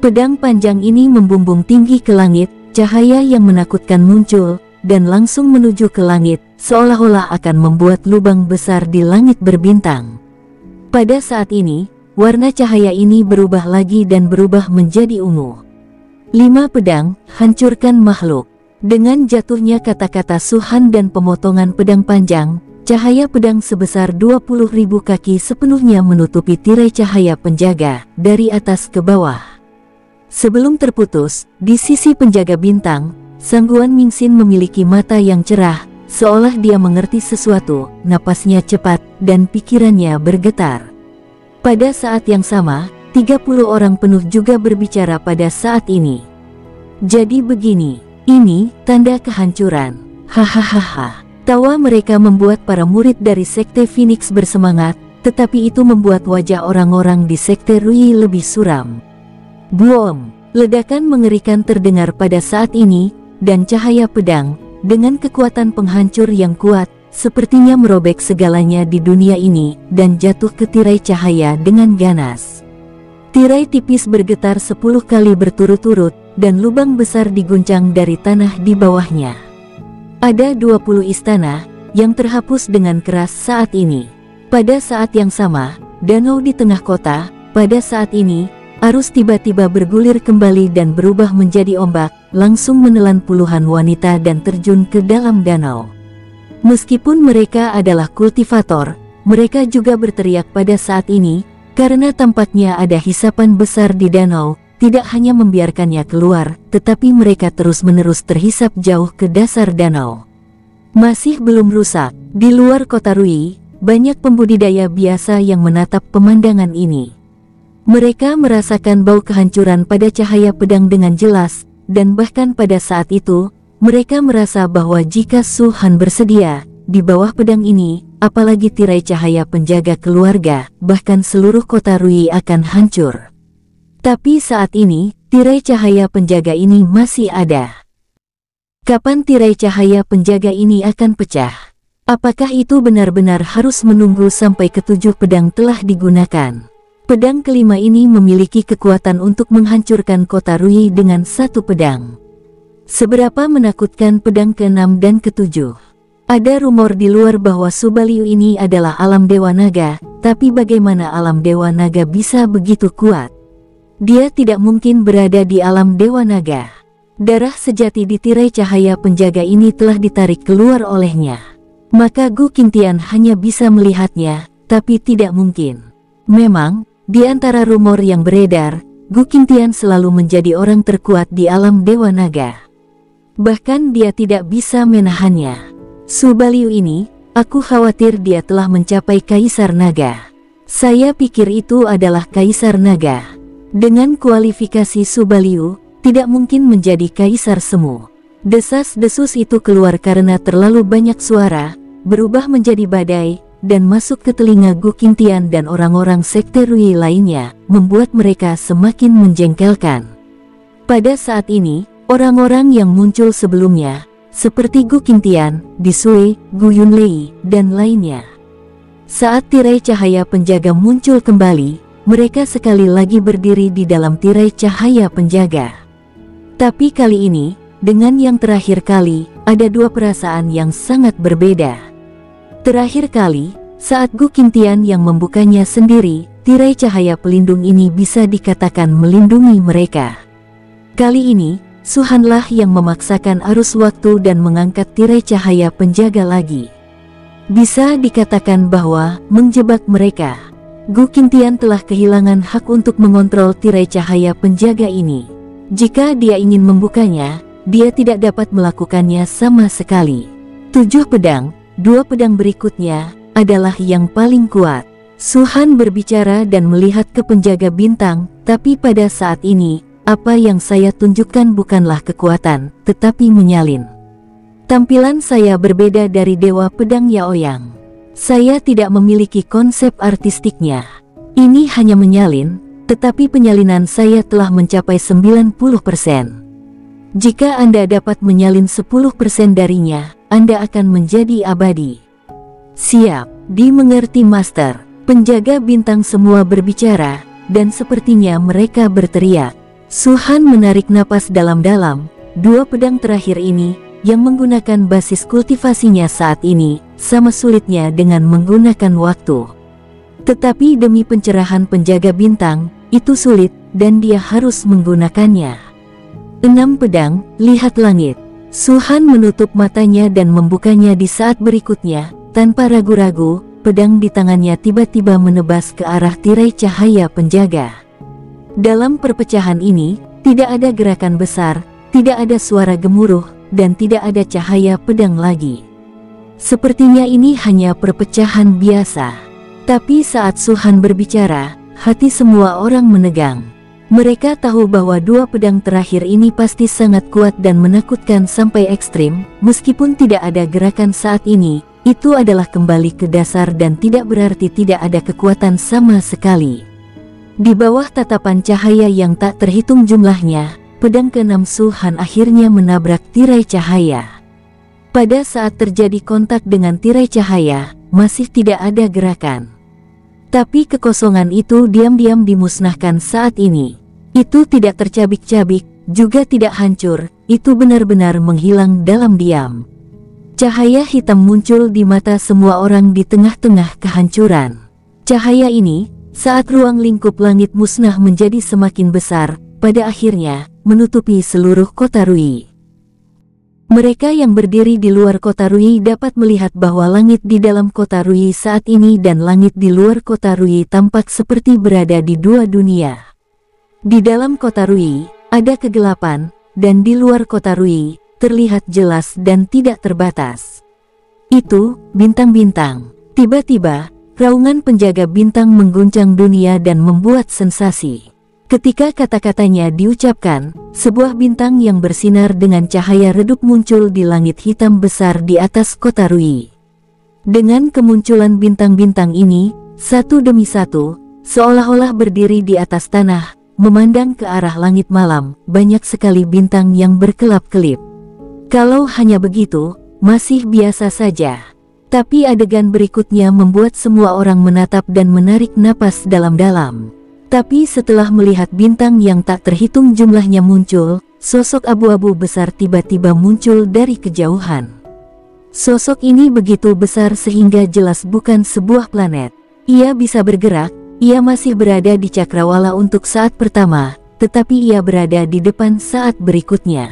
Pedang panjang ini membumbung tinggi ke langit, cahaya yang menakutkan muncul, dan langsung menuju ke langit, seolah-olah akan membuat lubang besar di langit berbintang. Pada saat ini, warna cahaya ini berubah lagi dan berubah menjadi ungu. Lima pedang, hancurkan makhluk. Dengan jatuhnya kata-kata Suhan dan pemotongan pedang panjang, cahaya pedang sebesar 20.000 kaki sepenuhnya menutupi tirai cahaya penjaga, dari atas ke bawah. Sebelum terputus, di sisi penjaga bintang, Sangguan Mingxin memiliki mata yang cerah, seolah dia mengerti sesuatu, napasnya cepat, dan pikirannya bergetar. Pada saat yang sama, 30 orang penuh juga berbicara pada saat ini. Jadi begini, ini tanda kehancuran. Hahaha. Tawa mereka membuat para murid dari Sekte Phoenix bersemangat, tetapi itu membuat wajah orang-orang di Sekte Rui lebih suram. Boom! Ledakan mengerikan terdengar pada saat ini, dan cahaya pedang, dengan kekuatan penghancur yang kuat, sepertinya merobek segalanya di dunia ini, dan jatuh ke tirai cahaya dengan ganas. Tirai tipis bergetar sepuluh kali berturut-turut, dan lubang besar diguncang dari tanah di bawahnya. Ada 20 istana, yang terhapus dengan keras saat ini. Pada saat yang sama, danau di tengah kota, pada saat ini, Arus tiba-tiba bergulir kembali dan berubah menjadi ombak, langsung menelan puluhan wanita dan terjun ke dalam danau. Meskipun mereka adalah kultivator, mereka juga berteriak pada saat ini, karena tampaknya ada hisapan besar di danau, tidak hanya membiarkannya keluar, tetapi mereka terus-menerus terhisap jauh ke dasar danau. Masih belum rusak, di luar kota Rui, banyak pembudidaya biasa yang menatap pemandangan ini. Mereka merasakan bau kehancuran pada cahaya pedang dengan jelas, dan bahkan pada saat itu, mereka merasa bahwa jika Suhan bersedia, di bawah pedang ini, apalagi tirai cahaya penjaga keluarga, bahkan seluruh kota Rui akan hancur. Tapi saat ini, tirai cahaya penjaga ini masih ada. Kapan tirai cahaya penjaga ini akan pecah? Apakah itu benar-benar harus menunggu sampai ketujuh pedang telah digunakan? Pedang kelima ini memiliki kekuatan untuk menghancurkan kota Rui dengan satu pedang. Seberapa menakutkan pedang keenam dan ketujuh. Ada rumor di luar bahwa Subaliu ini adalah alam Dewa Naga, tapi bagaimana alam Dewa Naga bisa begitu kuat? Dia tidak mungkin berada di alam Dewa Naga. Darah sejati di tirai cahaya penjaga ini telah ditarik keluar olehnya. Maka Gu Kintian hanya bisa melihatnya, tapi tidak mungkin. Memang, di antara rumor yang beredar, Gu Qingtian selalu menjadi orang terkuat di alam Dewa Naga. Bahkan dia tidak bisa menahannya. Subaliu ini, aku khawatir dia telah mencapai Kaisar Naga. Saya pikir itu adalah Kaisar Naga. Dengan kualifikasi Subaliu, tidak mungkin menjadi Kaisar Semu. Desas-desus itu keluar karena terlalu banyak suara, berubah menjadi badai, dan masuk ke telinga Gu Qingtian dan orang-orang sekte Rui lainnya, membuat mereka semakin menjengkelkan. Pada saat ini, orang-orang yang muncul sebelumnya, seperti Gu Qingtian, Disui, Gu Yunlei, dan lainnya. Saat tirai cahaya penjaga muncul kembali, mereka sekali lagi berdiri di dalam tirai cahaya penjaga. Tapi kali ini, dengan yang terakhir kali, ada dua perasaan yang sangat berbeda. Terakhir kali, saat Gu Kintian yang membukanya sendiri, tirai cahaya pelindung ini bisa dikatakan melindungi mereka. Kali ini, Suhanlah yang memaksakan arus waktu dan mengangkat tirai cahaya penjaga lagi. Bisa dikatakan bahwa menjebak mereka. Gu Kintian telah kehilangan hak untuk mengontrol tirai cahaya penjaga ini. Jika dia ingin membukanya, dia tidak dapat melakukannya sama sekali. Tujuh pedang, Dua pedang berikutnya adalah yang paling kuat. Suhan berbicara dan melihat ke penjaga bintang, tapi pada saat ini, apa yang saya tunjukkan bukanlah kekuatan, tetapi menyalin. Tampilan saya berbeda dari Dewa Pedang Yaoyang. Saya tidak memiliki konsep artistiknya. Ini hanya menyalin, tetapi penyalinan saya telah mencapai 90%. Jika Anda dapat menyalin 10% darinya, anda akan menjadi abadi. Siap, dimengerti Master. Penjaga bintang semua berbicara, dan sepertinya mereka berteriak. Suhan menarik napas dalam-dalam, dua pedang terakhir ini, yang menggunakan basis kultivasinya saat ini, sama sulitnya dengan menggunakan waktu. Tetapi demi pencerahan penjaga bintang, itu sulit, dan dia harus menggunakannya. Enam pedang, lihat langit. Suhan menutup matanya dan membukanya di saat berikutnya, tanpa ragu-ragu, pedang di tangannya tiba-tiba menebas ke arah tirai cahaya penjaga. Dalam perpecahan ini, tidak ada gerakan besar, tidak ada suara gemuruh, dan tidak ada cahaya pedang lagi. Sepertinya ini hanya perpecahan biasa. Tapi saat Suhan berbicara, hati semua orang menegang. Mereka tahu bahwa dua pedang terakhir ini pasti sangat kuat dan menakutkan sampai ekstrim, meskipun tidak ada gerakan saat ini, itu adalah kembali ke dasar dan tidak berarti tidak ada kekuatan sama sekali. Di bawah tatapan cahaya yang tak terhitung jumlahnya, pedang keenam Suhan akhirnya menabrak tirai cahaya. Pada saat terjadi kontak dengan tirai cahaya, masih tidak ada gerakan. Tapi kekosongan itu diam-diam dimusnahkan saat ini. Itu tidak tercabik-cabik, juga tidak hancur, itu benar-benar menghilang dalam diam. Cahaya hitam muncul di mata semua orang di tengah-tengah kehancuran. Cahaya ini, saat ruang lingkup langit musnah menjadi semakin besar, pada akhirnya, menutupi seluruh kota Rui. Mereka yang berdiri di luar kota Rui dapat melihat bahwa langit di dalam kota Rui saat ini dan langit di luar kota Rui tampak seperti berada di dua dunia. Di dalam kota Rui, ada kegelapan, dan di luar kota Rui, terlihat jelas dan tidak terbatas. Itu, bintang-bintang. Tiba-tiba, raungan penjaga bintang mengguncang dunia dan membuat sensasi. Ketika kata-katanya diucapkan, sebuah bintang yang bersinar dengan cahaya redup muncul di langit hitam besar di atas kota Rui. Dengan kemunculan bintang-bintang ini, satu demi satu, seolah-olah berdiri di atas tanah, memandang ke arah langit malam, banyak sekali bintang yang berkelap-kelip. Kalau hanya begitu, masih biasa saja. Tapi adegan berikutnya membuat semua orang menatap dan menarik napas dalam-dalam. Tapi setelah melihat bintang yang tak terhitung jumlahnya muncul, sosok abu-abu besar tiba-tiba muncul dari kejauhan. Sosok ini begitu besar sehingga jelas bukan sebuah planet. Ia bisa bergerak, ia masih berada di cakrawala untuk saat pertama, tetapi ia berada di depan saat berikutnya.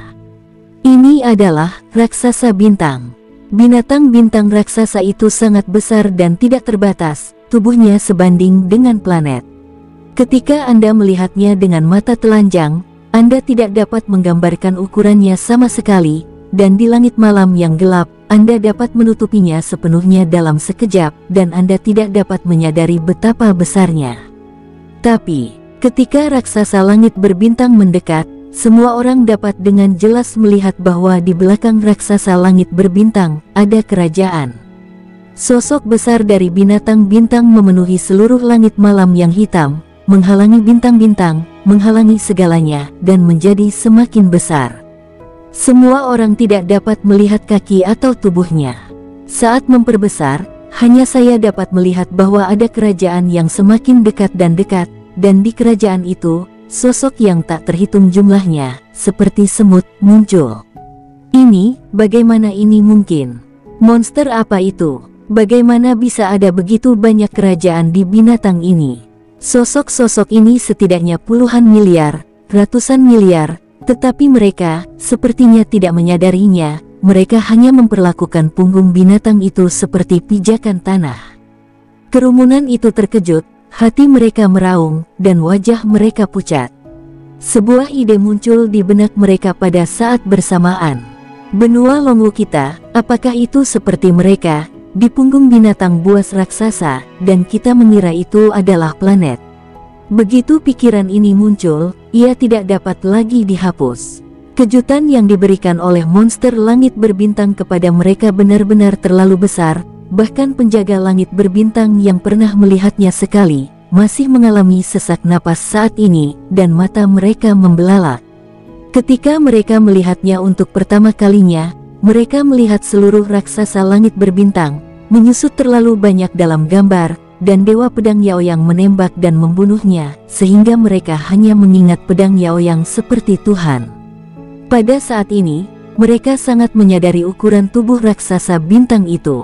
Ini adalah raksasa bintang. Binatang bintang raksasa itu sangat besar dan tidak terbatas, tubuhnya sebanding dengan planet. Ketika Anda melihatnya dengan mata telanjang, Anda tidak dapat menggambarkan ukurannya sama sekali, dan di langit malam yang gelap, Anda dapat menutupinya sepenuhnya dalam sekejap, dan Anda tidak dapat menyadari betapa besarnya. Tapi, ketika raksasa langit berbintang mendekat, semua orang dapat dengan jelas melihat bahwa di belakang raksasa langit berbintang ada kerajaan. Sosok besar dari binatang bintang memenuhi seluruh langit malam yang hitam, menghalangi bintang-bintang, menghalangi segalanya, dan menjadi semakin besar. Semua orang tidak dapat melihat kaki atau tubuhnya. Saat memperbesar, hanya saya dapat melihat bahwa ada kerajaan yang semakin dekat dan dekat, dan di kerajaan itu, sosok yang tak terhitung jumlahnya, seperti semut, muncul. Ini, bagaimana ini mungkin? Monster apa itu? Bagaimana bisa ada begitu banyak kerajaan di binatang ini? Sosok-sosok ini setidaknya puluhan miliar, ratusan miliar, tetapi mereka sepertinya tidak menyadarinya, mereka hanya memperlakukan punggung binatang itu seperti pijakan tanah. Kerumunan itu terkejut, hati mereka meraung, dan wajah mereka pucat. Sebuah ide muncul di benak mereka pada saat bersamaan. Benua Longwu kita, apakah itu seperti mereka, di punggung binatang buas raksasa, dan kita mengira itu adalah planet. Begitu pikiran ini muncul, ia tidak dapat lagi dihapus. Kejutan yang diberikan oleh monster langit berbintang kepada mereka benar-benar terlalu besar, bahkan penjaga langit berbintang yang pernah melihatnya sekali, masih mengalami sesak napas saat ini, dan mata mereka membelalak. Ketika mereka melihatnya untuk pertama kalinya, mereka melihat seluruh raksasa langit berbintang, menyusut terlalu banyak dalam gambar, dan Dewa Pedang Yaoyang menembak dan membunuhnya, sehingga mereka hanya mengingat Pedang Yaoyang seperti Tuhan. Pada saat ini, mereka sangat menyadari ukuran tubuh raksasa bintang itu.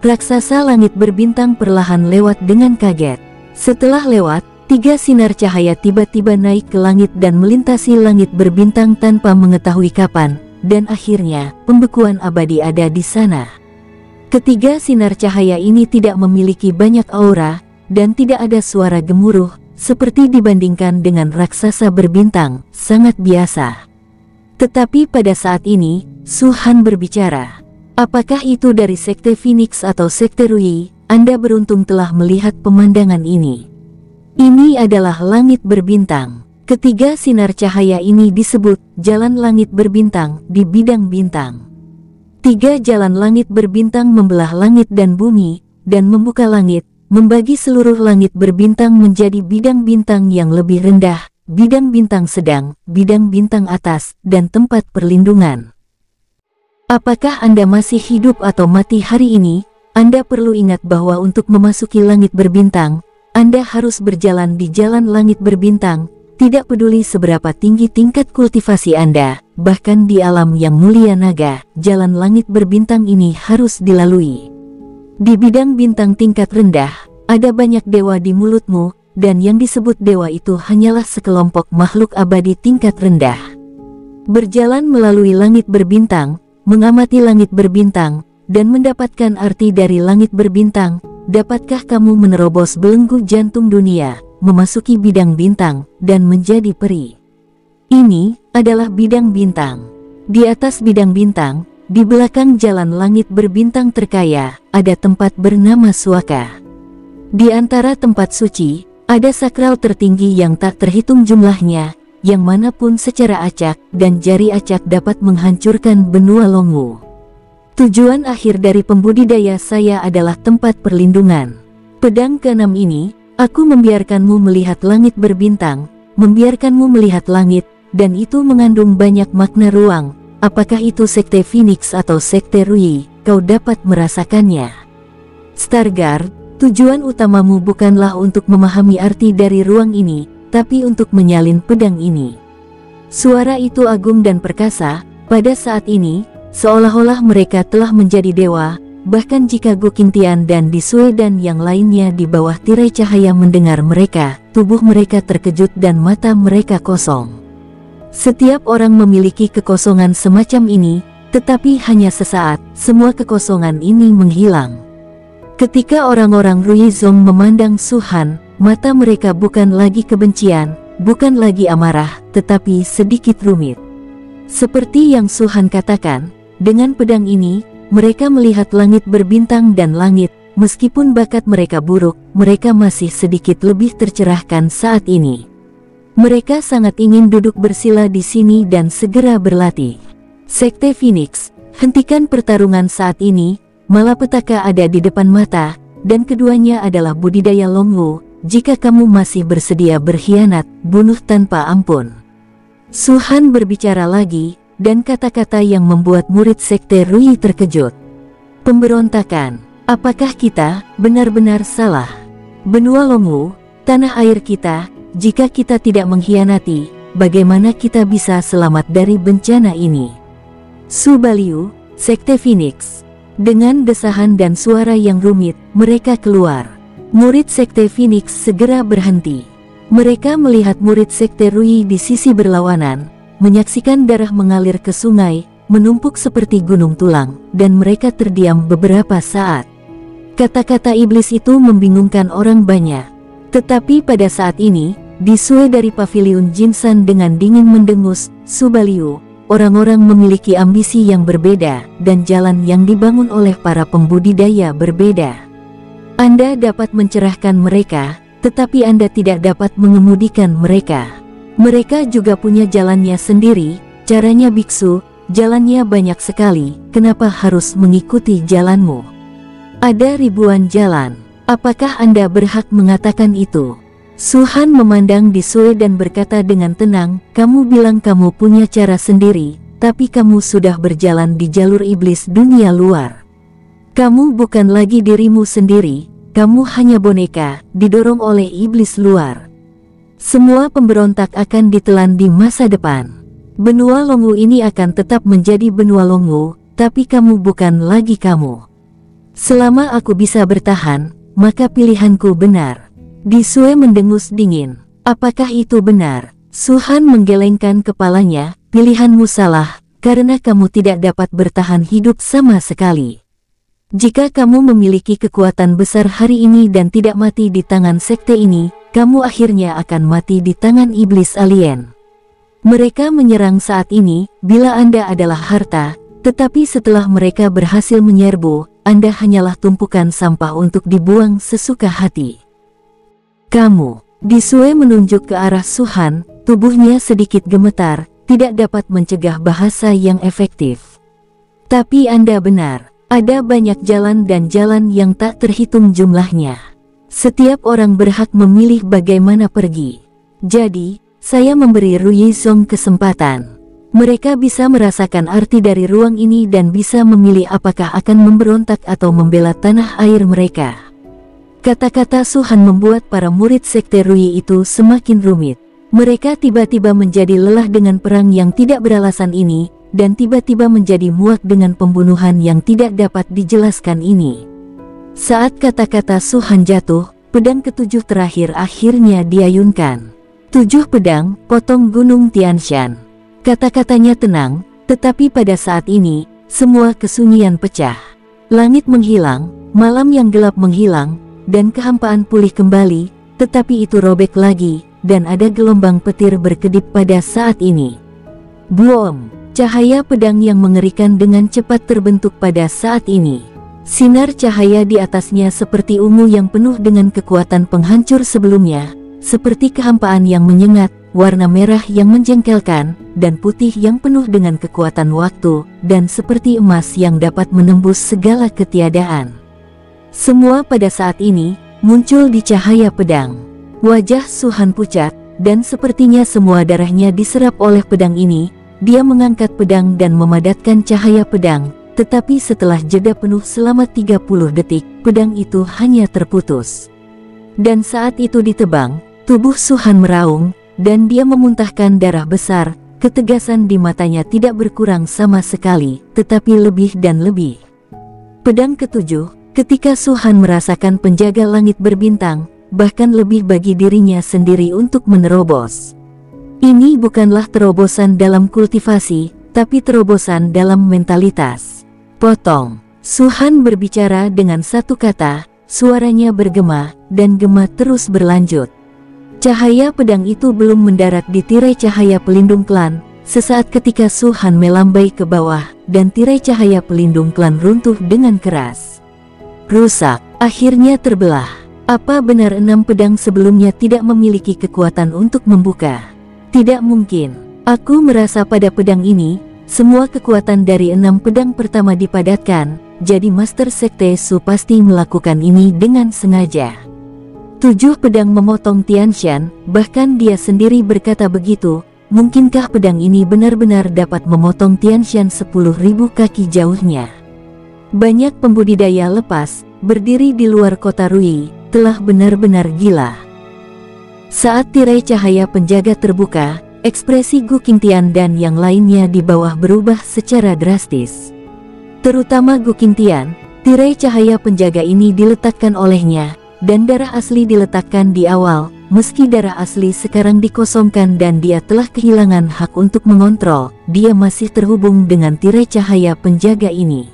Raksasa langit berbintang perlahan lewat dengan kaget. Setelah lewat, tiga sinar cahaya tiba-tiba naik ke langit dan melintasi langit berbintang tanpa mengetahui kapan, dan akhirnya, pembekuan abadi ada di sana. Ketiga sinar cahaya ini tidak memiliki banyak aura, dan tidak ada suara gemuruh, seperti dibandingkan dengan raksasa berbintang, sangat biasa. Tetapi pada saat ini, Suhan berbicara. Apakah itu dari Sekte Phoenix atau Sekte Rui, Anda beruntung telah melihat pemandangan ini. Ini adalah langit berbintang. Ketiga sinar cahaya ini disebut jalan langit berbintang di bidang bintang. Tiga jalan langit berbintang membelah langit dan bumi, dan membuka langit, membagi seluruh langit berbintang menjadi bidang bintang yang lebih rendah, bidang bintang sedang, bidang bintang atas, dan tempat perlindungan. Apakah Anda masih hidup atau mati hari ini? Anda perlu ingat bahwa untuk memasuki langit berbintang, Anda harus berjalan di jalan langit berbintang, tidak peduli seberapa tinggi tingkat kultivasi Anda, bahkan di alam yang mulia naga, jalan langit berbintang ini harus dilalui. Di bidang bintang tingkat rendah, ada banyak dewa di mulutmu, dan yang disebut dewa itu hanyalah sekelompok makhluk abadi tingkat rendah. Berjalan melalui langit berbintang, mengamati langit berbintang, dan mendapatkan arti dari langit berbintang, dapatkah kamu menerobos belenggu jantung dunia, memasuki bidang bintang, dan menjadi peri. Ini adalah bidang bintang. Di atas bidang bintang, di belakang jalan langit berbintang terkaya, ada tempat bernama Suaka. Di antara tempat suci, ada sakral tertinggi yang tak terhitung jumlahnya, yang mana pun secara acak dan jari acak dapat menghancurkan benua Longwu. Tujuan akhir dari pembudidaya saya adalah tempat perlindungan. Pedang keenam ini, aku membiarkanmu melihat langit berbintang, membiarkanmu melihat langit, dan itu mengandung banyak makna ruang. Apakah itu sekte Phoenix atau sekte Rui, kau dapat merasakannya. Stargard, Tujuan utamamu bukanlah untuk memahami arti dari ruang ini, tapi untuk menyalin pedang ini. Suara itu agung dan perkasa, pada saat ini, seolah-olah mereka telah menjadi dewa, bahkan jika Gokintian dan Disue dan yang lainnya di bawah tirai cahaya mendengar mereka, tubuh mereka terkejut dan mata mereka kosong. Setiap orang memiliki kekosongan semacam ini, tetapi hanya sesaat, semua kekosongan ini menghilang. Ketika orang-orang Ruizong memandang Suhan, mata mereka bukan lagi kebencian, bukan lagi amarah, tetapi sedikit rumit. Seperti yang Suhan katakan, dengan pedang ini, mereka melihat langit berbintang dan langit, meskipun bakat mereka buruk, mereka masih sedikit lebih tercerahkan saat ini. Mereka sangat ingin duduk bersila di sini dan segera berlatih. Sekte Phoenix, hentikan pertarungan saat ini, Malapetaka ada di depan mata, dan keduanya adalah budidaya Longwu. Jika kamu masih bersedia berkhianat, bunuh tanpa ampun. Suhan berbicara lagi, dan kata-kata yang membuat murid sekte Rui terkejut. Pemberontakan, apakah kita benar-benar salah? Benua Longwu, tanah air kita, jika kita tidak mengkhianati, bagaimana kita bisa selamat dari bencana ini? Subaliu, Sekte Phoenix dengan desahan dan suara yang rumit, mereka keluar. Murid Sekte Phoenix segera berhenti. Mereka melihat murid Sekte Rui di sisi berlawanan, menyaksikan darah mengalir ke sungai, menumpuk seperti gunung tulang, dan mereka terdiam beberapa saat. Kata-kata iblis itu membingungkan orang banyak. Tetapi pada saat ini, di dari pavilion Jinsan dengan dingin mendengus, Subaliu, orang-orang memiliki ambisi yang berbeda dan jalan yang dibangun oleh para pembudidaya berbeda. Anda dapat mencerahkan mereka, tetapi Anda tidak dapat mengemudikan mereka. Mereka juga punya jalannya sendiri, caranya biksu, jalannya banyak sekali, kenapa harus mengikuti jalanmu? Ada ribuan jalan, apakah Anda berhak mengatakan itu? Suhan memandang di Sue dan berkata dengan tenang, kamu bilang kamu punya cara sendiri, tapi kamu sudah berjalan di jalur iblis dunia luar. Kamu bukan lagi dirimu sendiri, kamu hanya boneka, didorong oleh iblis luar. Semua pemberontak akan ditelan di masa depan. Benua Longu ini akan tetap menjadi benua Longu, tapi kamu bukan lagi kamu. Selama aku bisa bertahan, maka pilihanku benar. Disue mendengus dingin. Apakah itu benar? Suhan menggelengkan kepalanya, pilihanmu salah, karena kamu tidak dapat bertahan hidup sama sekali. Jika kamu memiliki kekuatan besar hari ini dan tidak mati di tangan sekte ini, kamu akhirnya akan mati di tangan iblis alien. Mereka menyerang saat ini, bila Anda adalah harta, tetapi setelah mereka berhasil menyerbu, Anda hanyalah tumpukan sampah untuk dibuang sesuka hati. Kamu, Disue menunjuk ke arah Suhan, tubuhnya sedikit gemetar, tidak dapat mencegah bahasa yang efektif. Tapi Anda benar, ada banyak jalan dan jalan yang tak terhitung jumlahnya. Setiap orang berhak memilih bagaimana pergi. Jadi, saya memberi Ruyizong kesempatan. Mereka bisa merasakan arti dari ruang ini dan bisa memilih apakah akan memberontak atau membela tanah air mereka. Kata-kata Suhan membuat para murid Sekte Rui itu semakin rumit. Mereka tiba-tiba menjadi lelah dengan perang yang tidak beralasan ini, dan tiba-tiba menjadi muak dengan pembunuhan yang tidak dapat dijelaskan ini. Saat kata-kata Suhan jatuh, pedang ketujuh terakhir akhirnya diayunkan. Tujuh pedang, potong gunung Tianshan. Kata-katanya tenang, tetapi pada saat ini, semua kesunyian pecah. Langit menghilang, malam yang gelap menghilang, dan kehampaan pulih kembali, tetapi itu robek lagi, dan ada gelombang petir berkedip pada saat ini. Boom! Cahaya pedang yang mengerikan dengan cepat terbentuk pada saat ini. Sinar cahaya di atasnya seperti ungu yang penuh dengan kekuatan penghancur sebelumnya, seperti kehampaan yang menyengat, warna merah yang menjengkelkan, dan putih yang penuh dengan kekuatan waktu, dan seperti emas yang dapat menembus segala ketiadaan. Semua pada saat ini, muncul di cahaya pedang. Wajah Suhan pucat, dan sepertinya semua darahnya diserap oleh pedang ini, dia mengangkat pedang dan memadatkan cahaya pedang, tetapi setelah jeda penuh selama 30 detik, pedang itu hanya terputus. Dan saat itu ditebang, tubuh Suhan meraung, dan dia memuntahkan darah besar, ketegasan di matanya tidak berkurang sama sekali, tetapi lebih dan lebih. Pedang ketujuh, ketika Suhan merasakan penjaga langit berbintang, bahkan lebih bagi dirinya sendiri untuk menerobos. Ini bukanlah terobosan dalam kultivasi, tapi terobosan dalam mentalitas. Potong. Suhan berbicara dengan satu kata, suaranya bergema, dan gema terus berlanjut. Cahaya pedang itu belum mendarat di tirai cahaya pelindung klan, sesaat ketika Suhan melambai ke bawah, dan tirai cahaya pelindung klan runtuh dengan keras. Rusak, akhirnya terbelah. Apa benar enam pedang sebelumnya tidak memiliki kekuatan untuk membuka? Tidak mungkin. Aku merasa pada pedang ini, semua kekuatan dari enam pedang pertama dipadatkan, jadi Master Sekte Su pasti melakukan ini dengan sengaja. Tujuh pedang memotong Tianshan, bahkan dia sendiri berkata begitu, mungkinkah pedang ini benar-benar dapat memotong Tianshan sepuluh ribu kaki jauhnya? Banyak pembudidaya lepas, berdiri di luar kota Rui, telah benar-benar gila. Saat tirai cahaya penjaga terbuka, Ekspresi Gu Qingtian dan yang lainnya di bawah berubah secara drastis. Terutama Gu Qingtian, tirai cahaya penjaga ini diletakkan olehnya, dan darah asli diletakkan di awal, meski darah asli sekarang dikosongkan dan dia telah kehilangan hak untuk mengontrol, dia masih terhubung dengan tirai cahaya penjaga ini.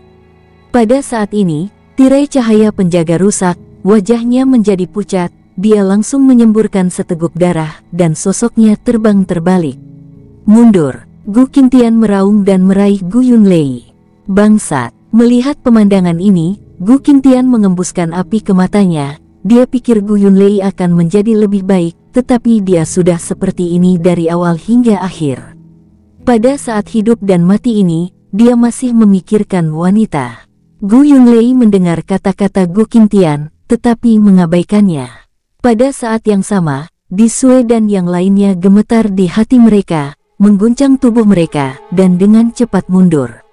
Pada saat ini, tirai cahaya penjaga rusak, wajahnya menjadi pucat, dia langsung menyemburkan seteguk darah dan sosoknya terbang terbalik. Mundur, Gu Qingtian meraung dan meraih Gu Yunlei. Bangsat, melihat pemandangan ini, Gu Qingtian mengembuskan api ke matanya. Dia pikir Gu Yunlei akan menjadi lebih baik, tetapi dia sudah seperti ini dari awal hingga akhir. Pada saat hidup dan mati ini, dia masih memikirkan wanita. Gu Yunlei mendengar kata-kata Gu Qingtian, tetapi mengabaikannya. Pada saat yang sama, Di Sue dan yang lainnya gemetar di hati mereka, mengguncang tubuh mereka, dan dengan cepat mundur.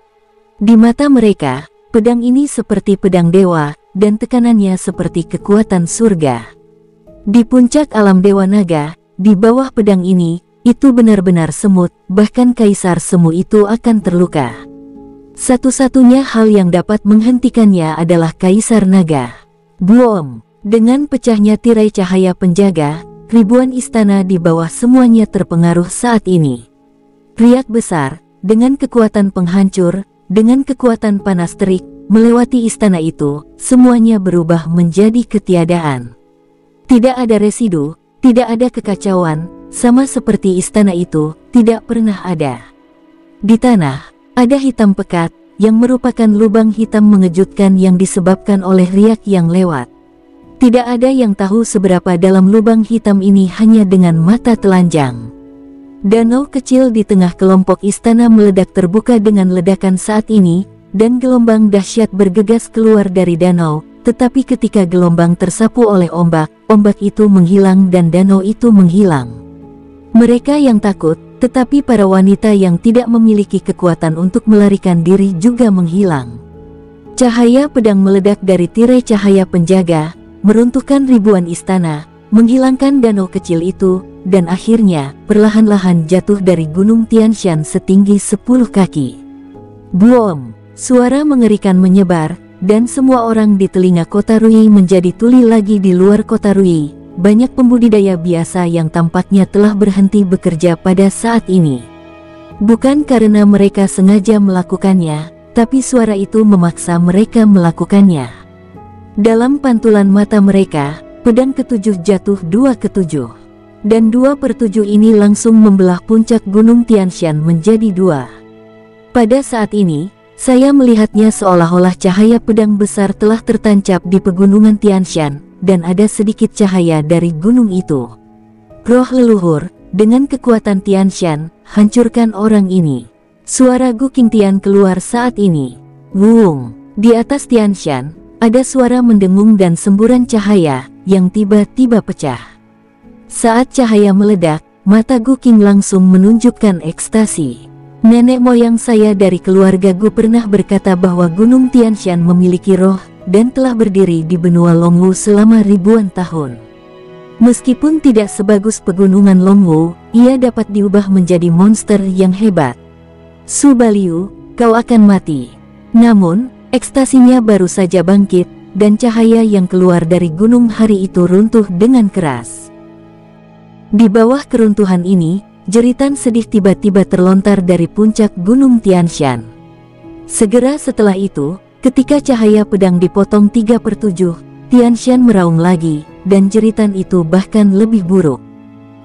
Di mata mereka, pedang ini seperti pedang dewa, dan tekanannya seperti kekuatan surga. Di puncak alam Dewa Naga, di bawah pedang ini, itu benar-benar semut, bahkan kaisar semu itu akan terluka. Satu-satunya hal yang dapat menghentikannya adalah kaisar naga. Boom! Dengan pecahnya tirai cahaya penjaga, ribuan istana di bawah semuanya terpengaruh saat ini. Riak besar, dengan kekuatan penghancur, dengan kekuatan panas terik, melewati istana itu, semuanya berubah menjadi ketiadaan. Tidak ada residu, tidak ada kekacauan, sama seperti istana itu, tidak pernah ada. Di tanah, ada hitam pekat, yang merupakan lubang hitam mengejutkan yang disebabkan oleh riak yang lewat. Tidak ada yang tahu seberapa dalam lubang hitam ini hanya dengan mata telanjang. Danau kecil di tengah kelompok istana meledak terbuka dengan ledakan saat ini, dan gelombang dahsyat bergegas keluar dari danau, tetapi ketika gelombang tersapu oleh ombak, ombak itu menghilang dan danau itu menghilang. Mereka yang takut, tetapi para wanita yang tidak memiliki kekuatan untuk melarikan diri juga menghilang. Cahaya pedang meledak dari tirai cahaya penjaga, meruntuhkan ribuan istana, menghilangkan danau kecil itu, dan akhirnya perlahan-lahan jatuh dari gunung Tianshan setinggi 10 kaki. Boom! Suara mengerikan menyebar, dan semua orang di telinga kota Rui menjadi tuli lagi di luar kota Rui. Banyak pembudidaya biasa yang tampaknya telah berhenti bekerja pada saat ini. Bukan karena mereka sengaja melakukannya, tapi suara itu memaksa mereka melakukannya. Dalam pantulan mata mereka, pedang ketujuh jatuh dua ketujuh. Dan dua pertujuh ini langsung membelah puncak gunung Tianshan menjadi dua. Pada saat ini, Saya melihatnya seolah-olah cahaya pedang besar telah tertancap di pegunungan Tianshan, dan ada sedikit cahaya dari gunung itu. Roh leluhur, dengan kekuatan Tianshan, hancurkan orang ini. Suara Gu Qingtian keluar saat ini. Wung, di atas Tianshan, ada suara mendengung dan semburan cahaya, yang tiba-tiba pecah. Saat cahaya meledak, mata Gu Qing langsung menunjukkan ekstasi. Nenek moyang saya dari keluarga Gu pernah berkata bahwa Gunung Tianshan memiliki roh dan telah berdiri di benua Longwu selama ribuan tahun. Meskipun tidak sebagus pegunungan Longwu, ia dapat diubah menjadi monster yang hebat. Su Baliu, kau akan mati. Namun, ekstasinya baru saja bangkit, dan cahaya yang keluar dari gunung hari itu runtuh dengan keras. Di bawah keruntuhan ini, Jeritan sedih tiba-tiba terlontar dari puncak Gunung Tianshan. Segera setelah itu, ketika cahaya pedang dipotong tiga per tujuh, Tianshan meraung lagi, dan jeritan itu bahkan lebih buruk.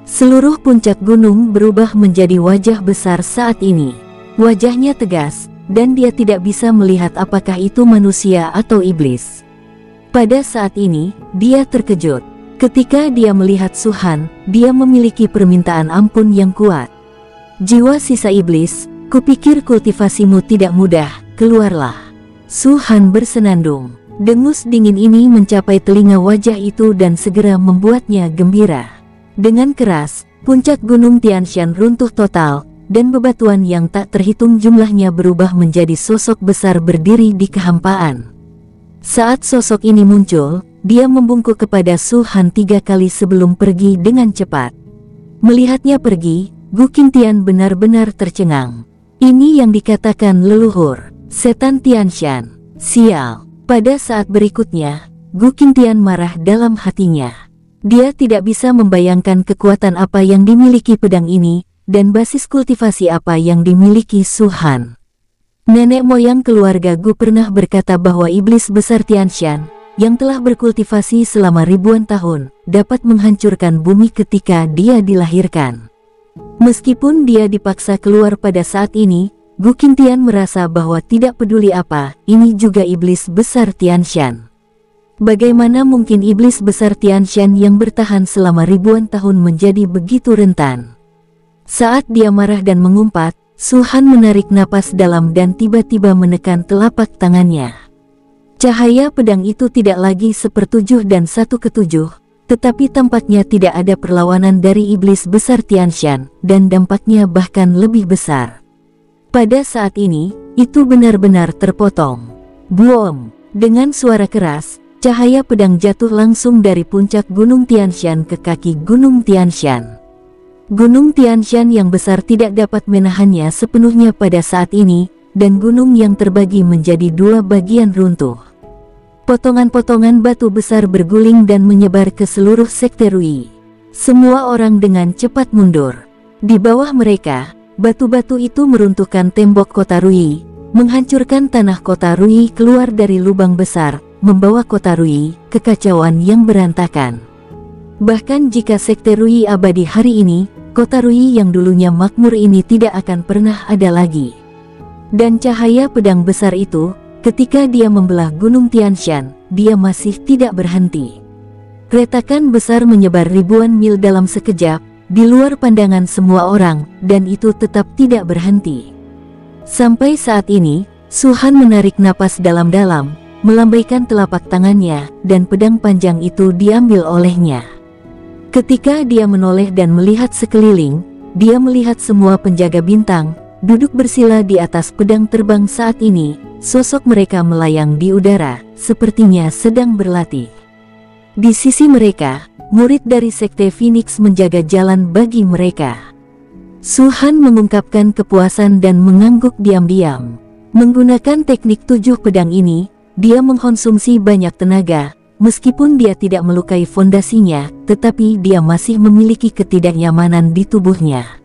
Seluruh puncak gunung berubah menjadi wajah besar saat ini. Wajahnya tegas, dan dia tidak bisa melihat apakah itu manusia atau iblis. Pada saat ini, dia terkejut. Ketika dia melihat Suhan, dia memiliki permintaan ampun yang kuat. Jiwa sisa iblis, kupikir kultivasimu tidak mudah, keluarlah. Suhan bersenandung. Dengus dingin ini mencapai telinga wajah itu dan segera membuatnya gembira. Dengan keras, puncak gunung Tianshan runtuh total, dan bebatuan yang tak terhitung jumlahnya berubah menjadi sosok besar berdiri di kehampaan. Saat sosok ini muncul, dia membungkuk kepada Su Han tiga kali sebelum pergi dengan cepat. Melihatnya pergi, Gu Qingtian benar-benar tercengang. Ini yang dikatakan leluhur, setan Tianshan. Sial. Pada saat berikutnya, Gu Qingtian marah dalam hatinya. Dia tidak bisa membayangkan kekuatan apa yang dimiliki pedang ini, dan basis kultivasi apa yang dimiliki Su Han. Nenek moyang keluarga Gu pernah berkata bahwa iblis besar Tianshan, yang telah berkultivasi selama ribuan tahun, dapat menghancurkan bumi ketika dia dilahirkan. Meskipun dia dipaksa keluar pada saat ini, Gu Qingtian merasa bahwa tidak peduli apa, ini juga iblis besar Tianshan. Bagaimana mungkin iblis besar Tianshan yang bertahan selama ribuan tahun menjadi begitu rentan? Saat dia marah dan mengumpat, Suhan menarik napas dalam dan tiba-tiba menekan telapak tangannya. Cahaya pedang itu tidak lagi sepertujuh dan satu ketujuh, tetapi tampaknya tidak ada perlawanan dari iblis besar Tianshan, dan dampaknya bahkan lebih besar. Pada saat ini, itu benar-benar terpotong. Boom! Dengan suara keras, cahaya pedang jatuh langsung dari puncak Gunung Tianshan ke kaki Gunung Tianshan. Gunung Tianshan yang besar tidak dapat menahannya sepenuhnya pada saat ini, dan gunung yang terbagi menjadi dua bagian runtuh. Potongan-potongan batu besar berguling dan menyebar ke seluruh sekte Rui. Semua orang dengan cepat mundur. Di bawah mereka, batu-batu itu meruntuhkan tembok kota Rui, menghancurkan tanah kota Rui keluar dari lubang besar, membawa kota Rui kekacauan yang berantakan. Bahkan jika sekte Rui abadi hari ini, kota Rui yang dulunya makmur ini tidak akan pernah ada lagi. Dan cahaya pedang besar itu Ketika dia membelah Gunung Tianshan, dia masih tidak berhenti. Retakan besar menyebar ribuan mil dalam sekejap, di luar pandangan semua orang, dan itu tetap tidak berhenti. Sampai saat ini, Suhan menarik napas dalam-dalam, melambaikan telapak tangannya, dan pedang panjang itu diambil olehnya. Ketika dia menoleh dan melihat sekeliling, dia melihat semua penjaga bintang, duduk bersila di atas pedang terbang saat ini, Sosok mereka melayang di udara, sepertinya sedang berlatih. Di sisi mereka, murid dari Sekte Phoenix menjaga jalan bagi mereka. Suhan mengungkapkan kepuasan dan mengangguk diam-diam. Menggunakan teknik tujuh pedang ini, dia mengkonsumsi banyak tenaga, meskipun dia tidak melukai fondasinya, tetapi dia masih memiliki ketidaknyamanan di tubuhnya.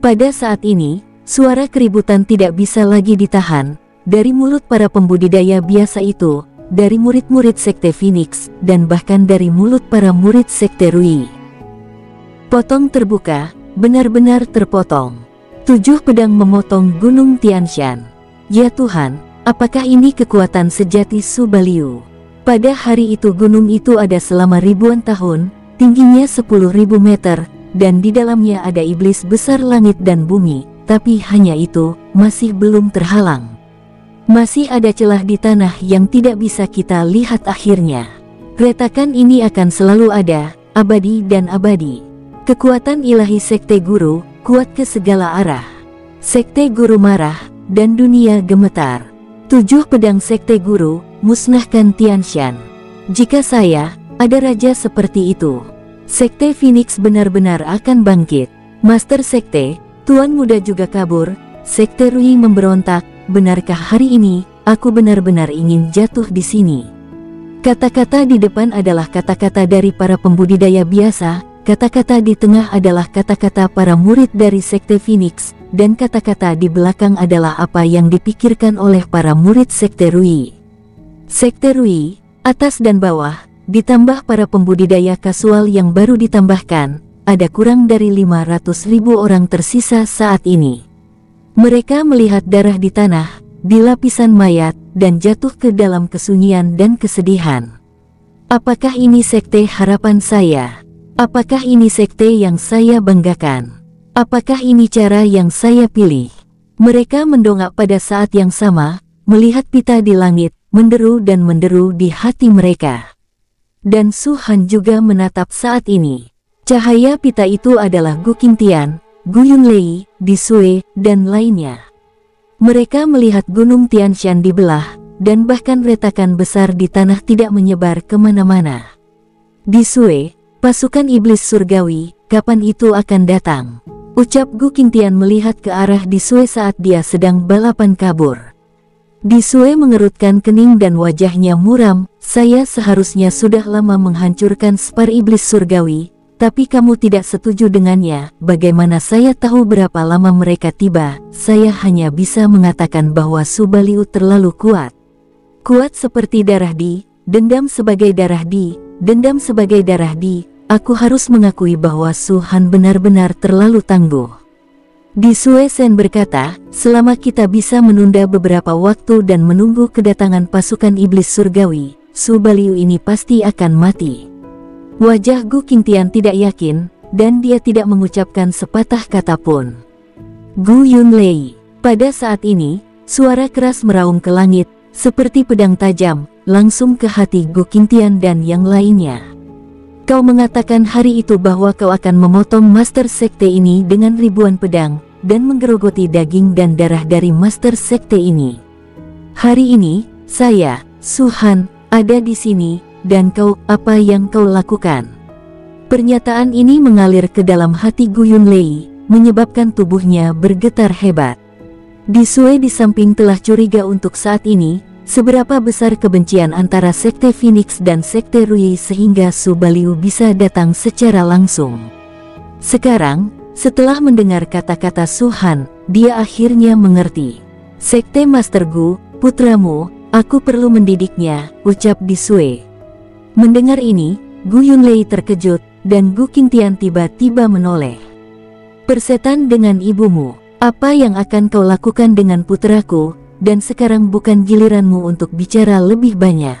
Pada saat ini, suara keributan tidak bisa lagi ditahan, dari mulut para pembudidaya biasa itu, dari murid-murid Sekte Phoenix, dan bahkan dari mulut para murid Sekte Rui. Potong terbuka, benar-benar terpotong. Tujuh pedang memotong Gunung Tianshan. Ya Tuhan, apakah ini kekuatan sejati Subaliu? Pada hari itu gunung itu ada selama ribuan tahun, tingginya 10.000 meter, dan di dalamnya ada iblis besar langit dan bumi, tapi hanya itu, masih belum terhalang. Masih ada celah di tanah yang tidak bisa kita lihat akhirnya. Retakan ini akan selalu ada, abadi dan abadi. Kekuatan ilahi Sekte Guru, kuat ke segala arah. Sekte Guru marah, dan dunia gemetar. Tujuh pedang Sekte Guru, musnahkan Tianshan. Jika saya, ada raja seperti itu, Sekte Phoenix benar-benar akan bangkit. Master Sekte, Tuan Muda juga kabur, Sekte Rui memberontak, benarkah hari ini, aku benar-benar ingin jatuh di sini. Kata-kata di depan adalah kata-kata dari para pembudidaya biasa, kata-kata di tengah adalah kata-kata para murid dari Sekte Phoenix, dan kata-kata di belakang adalah apa yang dipikirkan oleh para murid Sekte Rui. Sekte Rui, atas dan bawah, ditambah para pembudidaya kasual yang baru ditambahkan, ada kurang dari 500 ribu orang tersisa saat ini. Mereka melihat darah di tanah, di lapisan mayat, dan jatuh ke dalam kesunyian dan kesedihan. Apakah ini sekte harapan saya? Apakah ini sekte yang saya banggakan? Apakah ini cara yang saya pilih? Mereka mendongak pada saat yang sama, melihat pita di langit, menderu dan menderu di hati mereka. Dan Suhan juga menatap saat ini. Cahaya pita itu adalah Gu Qingtian, Gu Yunlei, Disue, dan lainnya. Mereka melihat Gunung Tianshan dibelah, dan bahkan retakan besar di tanah tidak menyebar ke mana-mana. Disue, pasukan iblis surgawi, kapan itu akan datang? Ucap Gu Qingtian melihat ke arah Disue saat dia sedang balapan kabur. Disue mengerutkan kening dan wajahnya muram, saya seharusnya sudah lama menghancurkan spar iblis surgawi, tapi kamu tidak setuju dengannya, bagaimana saya tahu berapa lama mereka tiba, saya hanya bisa mengatakan bahwa Subaliu terlalu kuat. Kuat seperti darah di, dendam sebagai darah di, dendam sebagai darah di, aku harus mengakui bahwa Suhan benar-benar terlalu tangguh. Di Suesen berkata, selama kita bisa menunda beberapa waktu dan menunggu kedatangan pasukan iblis surgawi, Subaliu ini pasti akan mati. Wajah Gu Qingtian tidak yakin, dan dia tidak mengucapkan sepatah kata pun. Gu Yunlei, pada saat ini, suara keras meraung ke langit, seperti pedang tajam, langsung ke hati Gu Qingtian dan yang lainnya. Kau mengatakan hari itu bahwa kau akan memotong Master Sekte ini dengan ribuan pedang, dan menggerogoti daging dan darah dari master sekte ini. Hari ini, saya, Suhan, ada di sini, dan kau, apa yang kau lakukan? Pernyataan ini mengalir ke dalam hati Guyun Lei, menyebabkan tubuhnya bergetar hebat. Disue di samping telah curiga untuk saat ini, seberapa besar kebencian antara Sekte Phoenix dan Sekte Rui sehingga Subaliu bisa datang secara langsung. Sekarang, setelah mendengar kata-kata Suhan, dia akhirnya mengerti. Sekte Master Gu, putramu, aku perlu mendidiknya, ucap Disue. Mendengar ini, Gu Yunlei terkejut, dan Gu Qingtian tiba-tiba menoleh. Persetan dengan ibumu, apa yang akan kau lakukan dengan putraku, dan sekarang bukan giliranmu untuk bicara lebih banyak.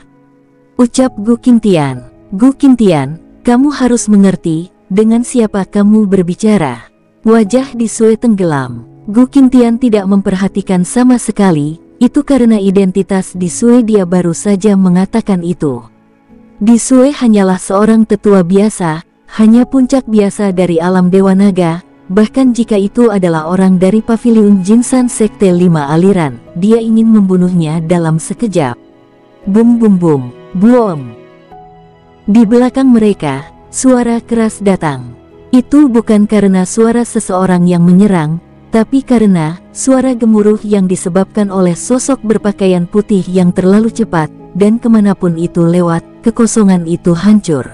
Ucap Gu Qingtian, Gu Qingtian, kamu harus mengerti, dengan siapa kamu berbicara? Wajah di Sue tenggelam. Gu Qingtian tidak memperhatikan sama sekali, itu karena identitas di Sue dia baru saja mengatakan itu. Di Sue hanyalah seorang tetua biasa, hanya puncak biasa dari alam Dewa Naga, bahkan jika itu adalah orang dari pavilion Jinsan Sekte Lima Aliran, dia ingin membunuhnya dalam sekejap. Bum bum bum, boom. Di belakang mereka, Suara keras datang. Itu bukan karena suara seseorang yang menyerang, tapi karena suara gemuruh yang disebabkan oleh sosok berpakaian putih yang terlalu cepat, dan ke mana pun itu lewat, kekosongan itu hancur.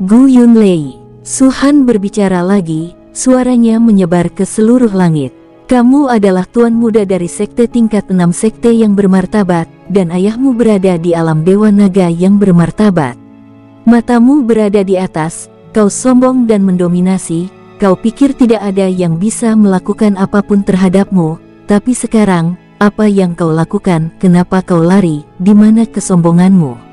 Gu Yun Lei, Suhan berbicara lagi, suaranya menyebar ke seluruh langit. Kamu adalah tuan muda dari sekte tingkat enam sekte yang bermartabat, dan ayahmu berada di alam Dewa Naga yang bermartabat. Matamu berada di atas, kau sombong dan mendominasi, kau pikir tidak ada yang bisa melakukan apa pun terhadapmu, tapi sekarang, apa yang kau lakukan, kenapa kau lari, di mana kesombonganmu?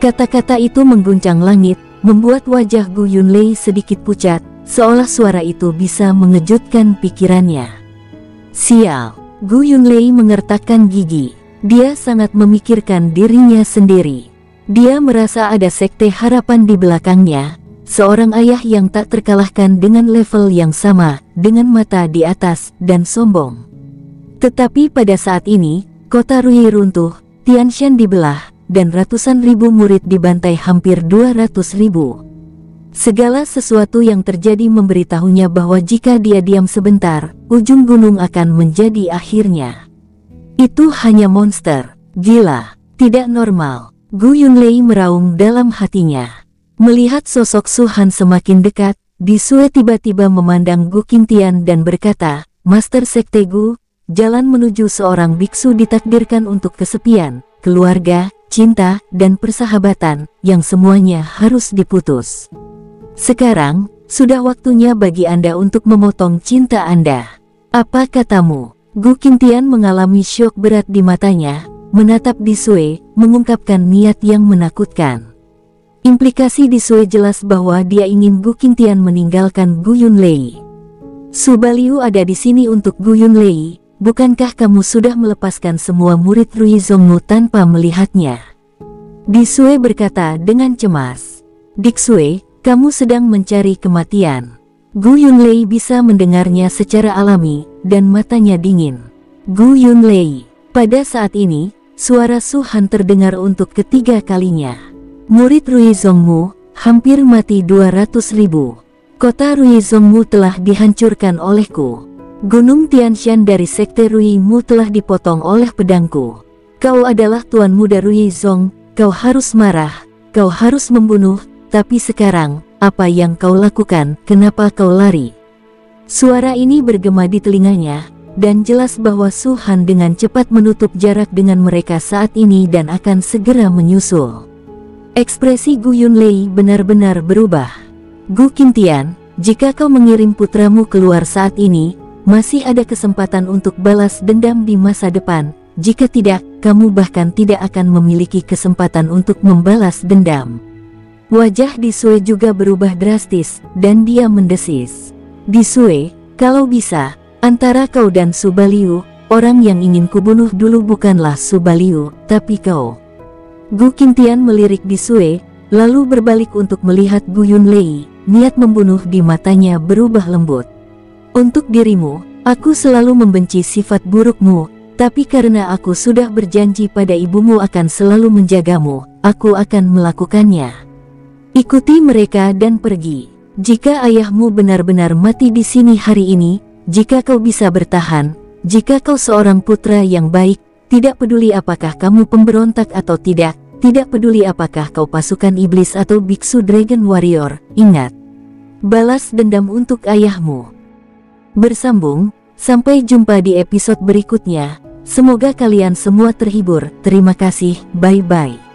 Kata-kata itu mengguncang langit, membuat wajah Gu Yunlei sedikit pucat, seolah suara itu bisa mengejutkan pikirannya. Sial, Gu Yunlei mengertakkan gigi. Dia sangat memikirkan dirinya sendiri. Dia merasa ada sekte harapan di belakangnya, seorang ayah yang tak terkalahkan dengan level yang sama, dengan mata di atas, dan sombong. Tetapi pada saat ini, kota Rui runtuh, Tianshan dibelah, dan ratusan ribu murid dibantai hampir 200 ribu. Segala sesuatu yang terjadi memberitahunya bahwa jika dia diam sebentar, ujung gunung akan menjadi akhirnya. Itu hanya monster, gila, tidak normal. Gu Yunlei meraung dalam hatinya. Melihat sosok Suhan semakin dekat, Disue tiba-tiba memandang Gu Qingtian dan berkata, Master Sekte Gu, Jalan menuju seorang biksu ditakdirkan untuk kesepian, keluarga, cinta, dan persahabatan, yang semuanya harus diputus. Sekarang, sudah waktunya bagi Anda untuk memotong cinta Anda. Apa katamu? Gu Kintian mengalami syok berat di matanya, menatap Disue, mengungkapkan niat yang menakutkan. Implikasi Disue jelas bahwa dia ingin Gu Kintian meninggalkan Gu Yunlei. Subaliu ada di sini untuk Gu Yunlei, Bukankah kamu sudah melepaskan semua murid Rui Zongmu tanpa melihatnya? Disue berkata dengan cemas. Diksue, kamu sedang mencari kematian. Gu Yunlei bisa mendengarnya secara alami, dan matanya dingin. Gu Yunlei. Pada saat ini, suara Suhan terdengar untuk ketiga kalinya. Murid Rui Zongmu, hampir mati 200 ribu. Kota Rui Zongmu telah dihancurkan olehku. Gunung Tianshan dari Sekte Rui Mu telah dipotong oleh pedangku. Kau adalah Tuan Muda Rui Zong, kau harus marah, kau harus membunuh, tapi sekarang, apa yang kau lakukan, kenapa kau lari? Suara ini bergema di telinganya, dan jelas bahwa Su Han dengan cepat menutup jarak dengan mereka saat ini dan akan segera menyusul. Ekspresi Gu Yunlei benar-benar berubah. Gu Kintian, jika kau mengirim putramu keluar saat ini, masih ada kesempatan untuk balas dendam di masa depan. Jika tidak, kamu bahkan tidak akan memiliki kesempatan untuk membalas dendam. Wajah Disue juga berubah drastis, dan dia mendesis. Disue, kalau bisa, antara kau dan Subaliu, orang yang ingin kubunuh dulu bukanlah Subaliu, tapi kau. Gu Kintian melirik Disue, lalu berbalik untuk melihat Gu Yunlei, niat membunuh di matanya berubah lembut. Untuk dirimu, aku selalu membenci sifat burukmu, tapi karena aku sudah berjanji pada ibumu akan selalu menjagamu, aku akan melakukannya. Ikuti mereka dan pergi. Jika ayahmu benar-benar mati di sini hari ini, jika kau bisa bertahan, jika kau seorang putra yang baik, tidak peduli apakah kamu pemberontak atau tidak, tidak peduli apakah kau pasukan iblis atau biksu dragon warrior, ingat. Balas dendam untuk ayahmu. Bersambung, sampai jumpa di episode berikutnya. Semoga kalian semua terhibur. Terima kasih, bye-bye.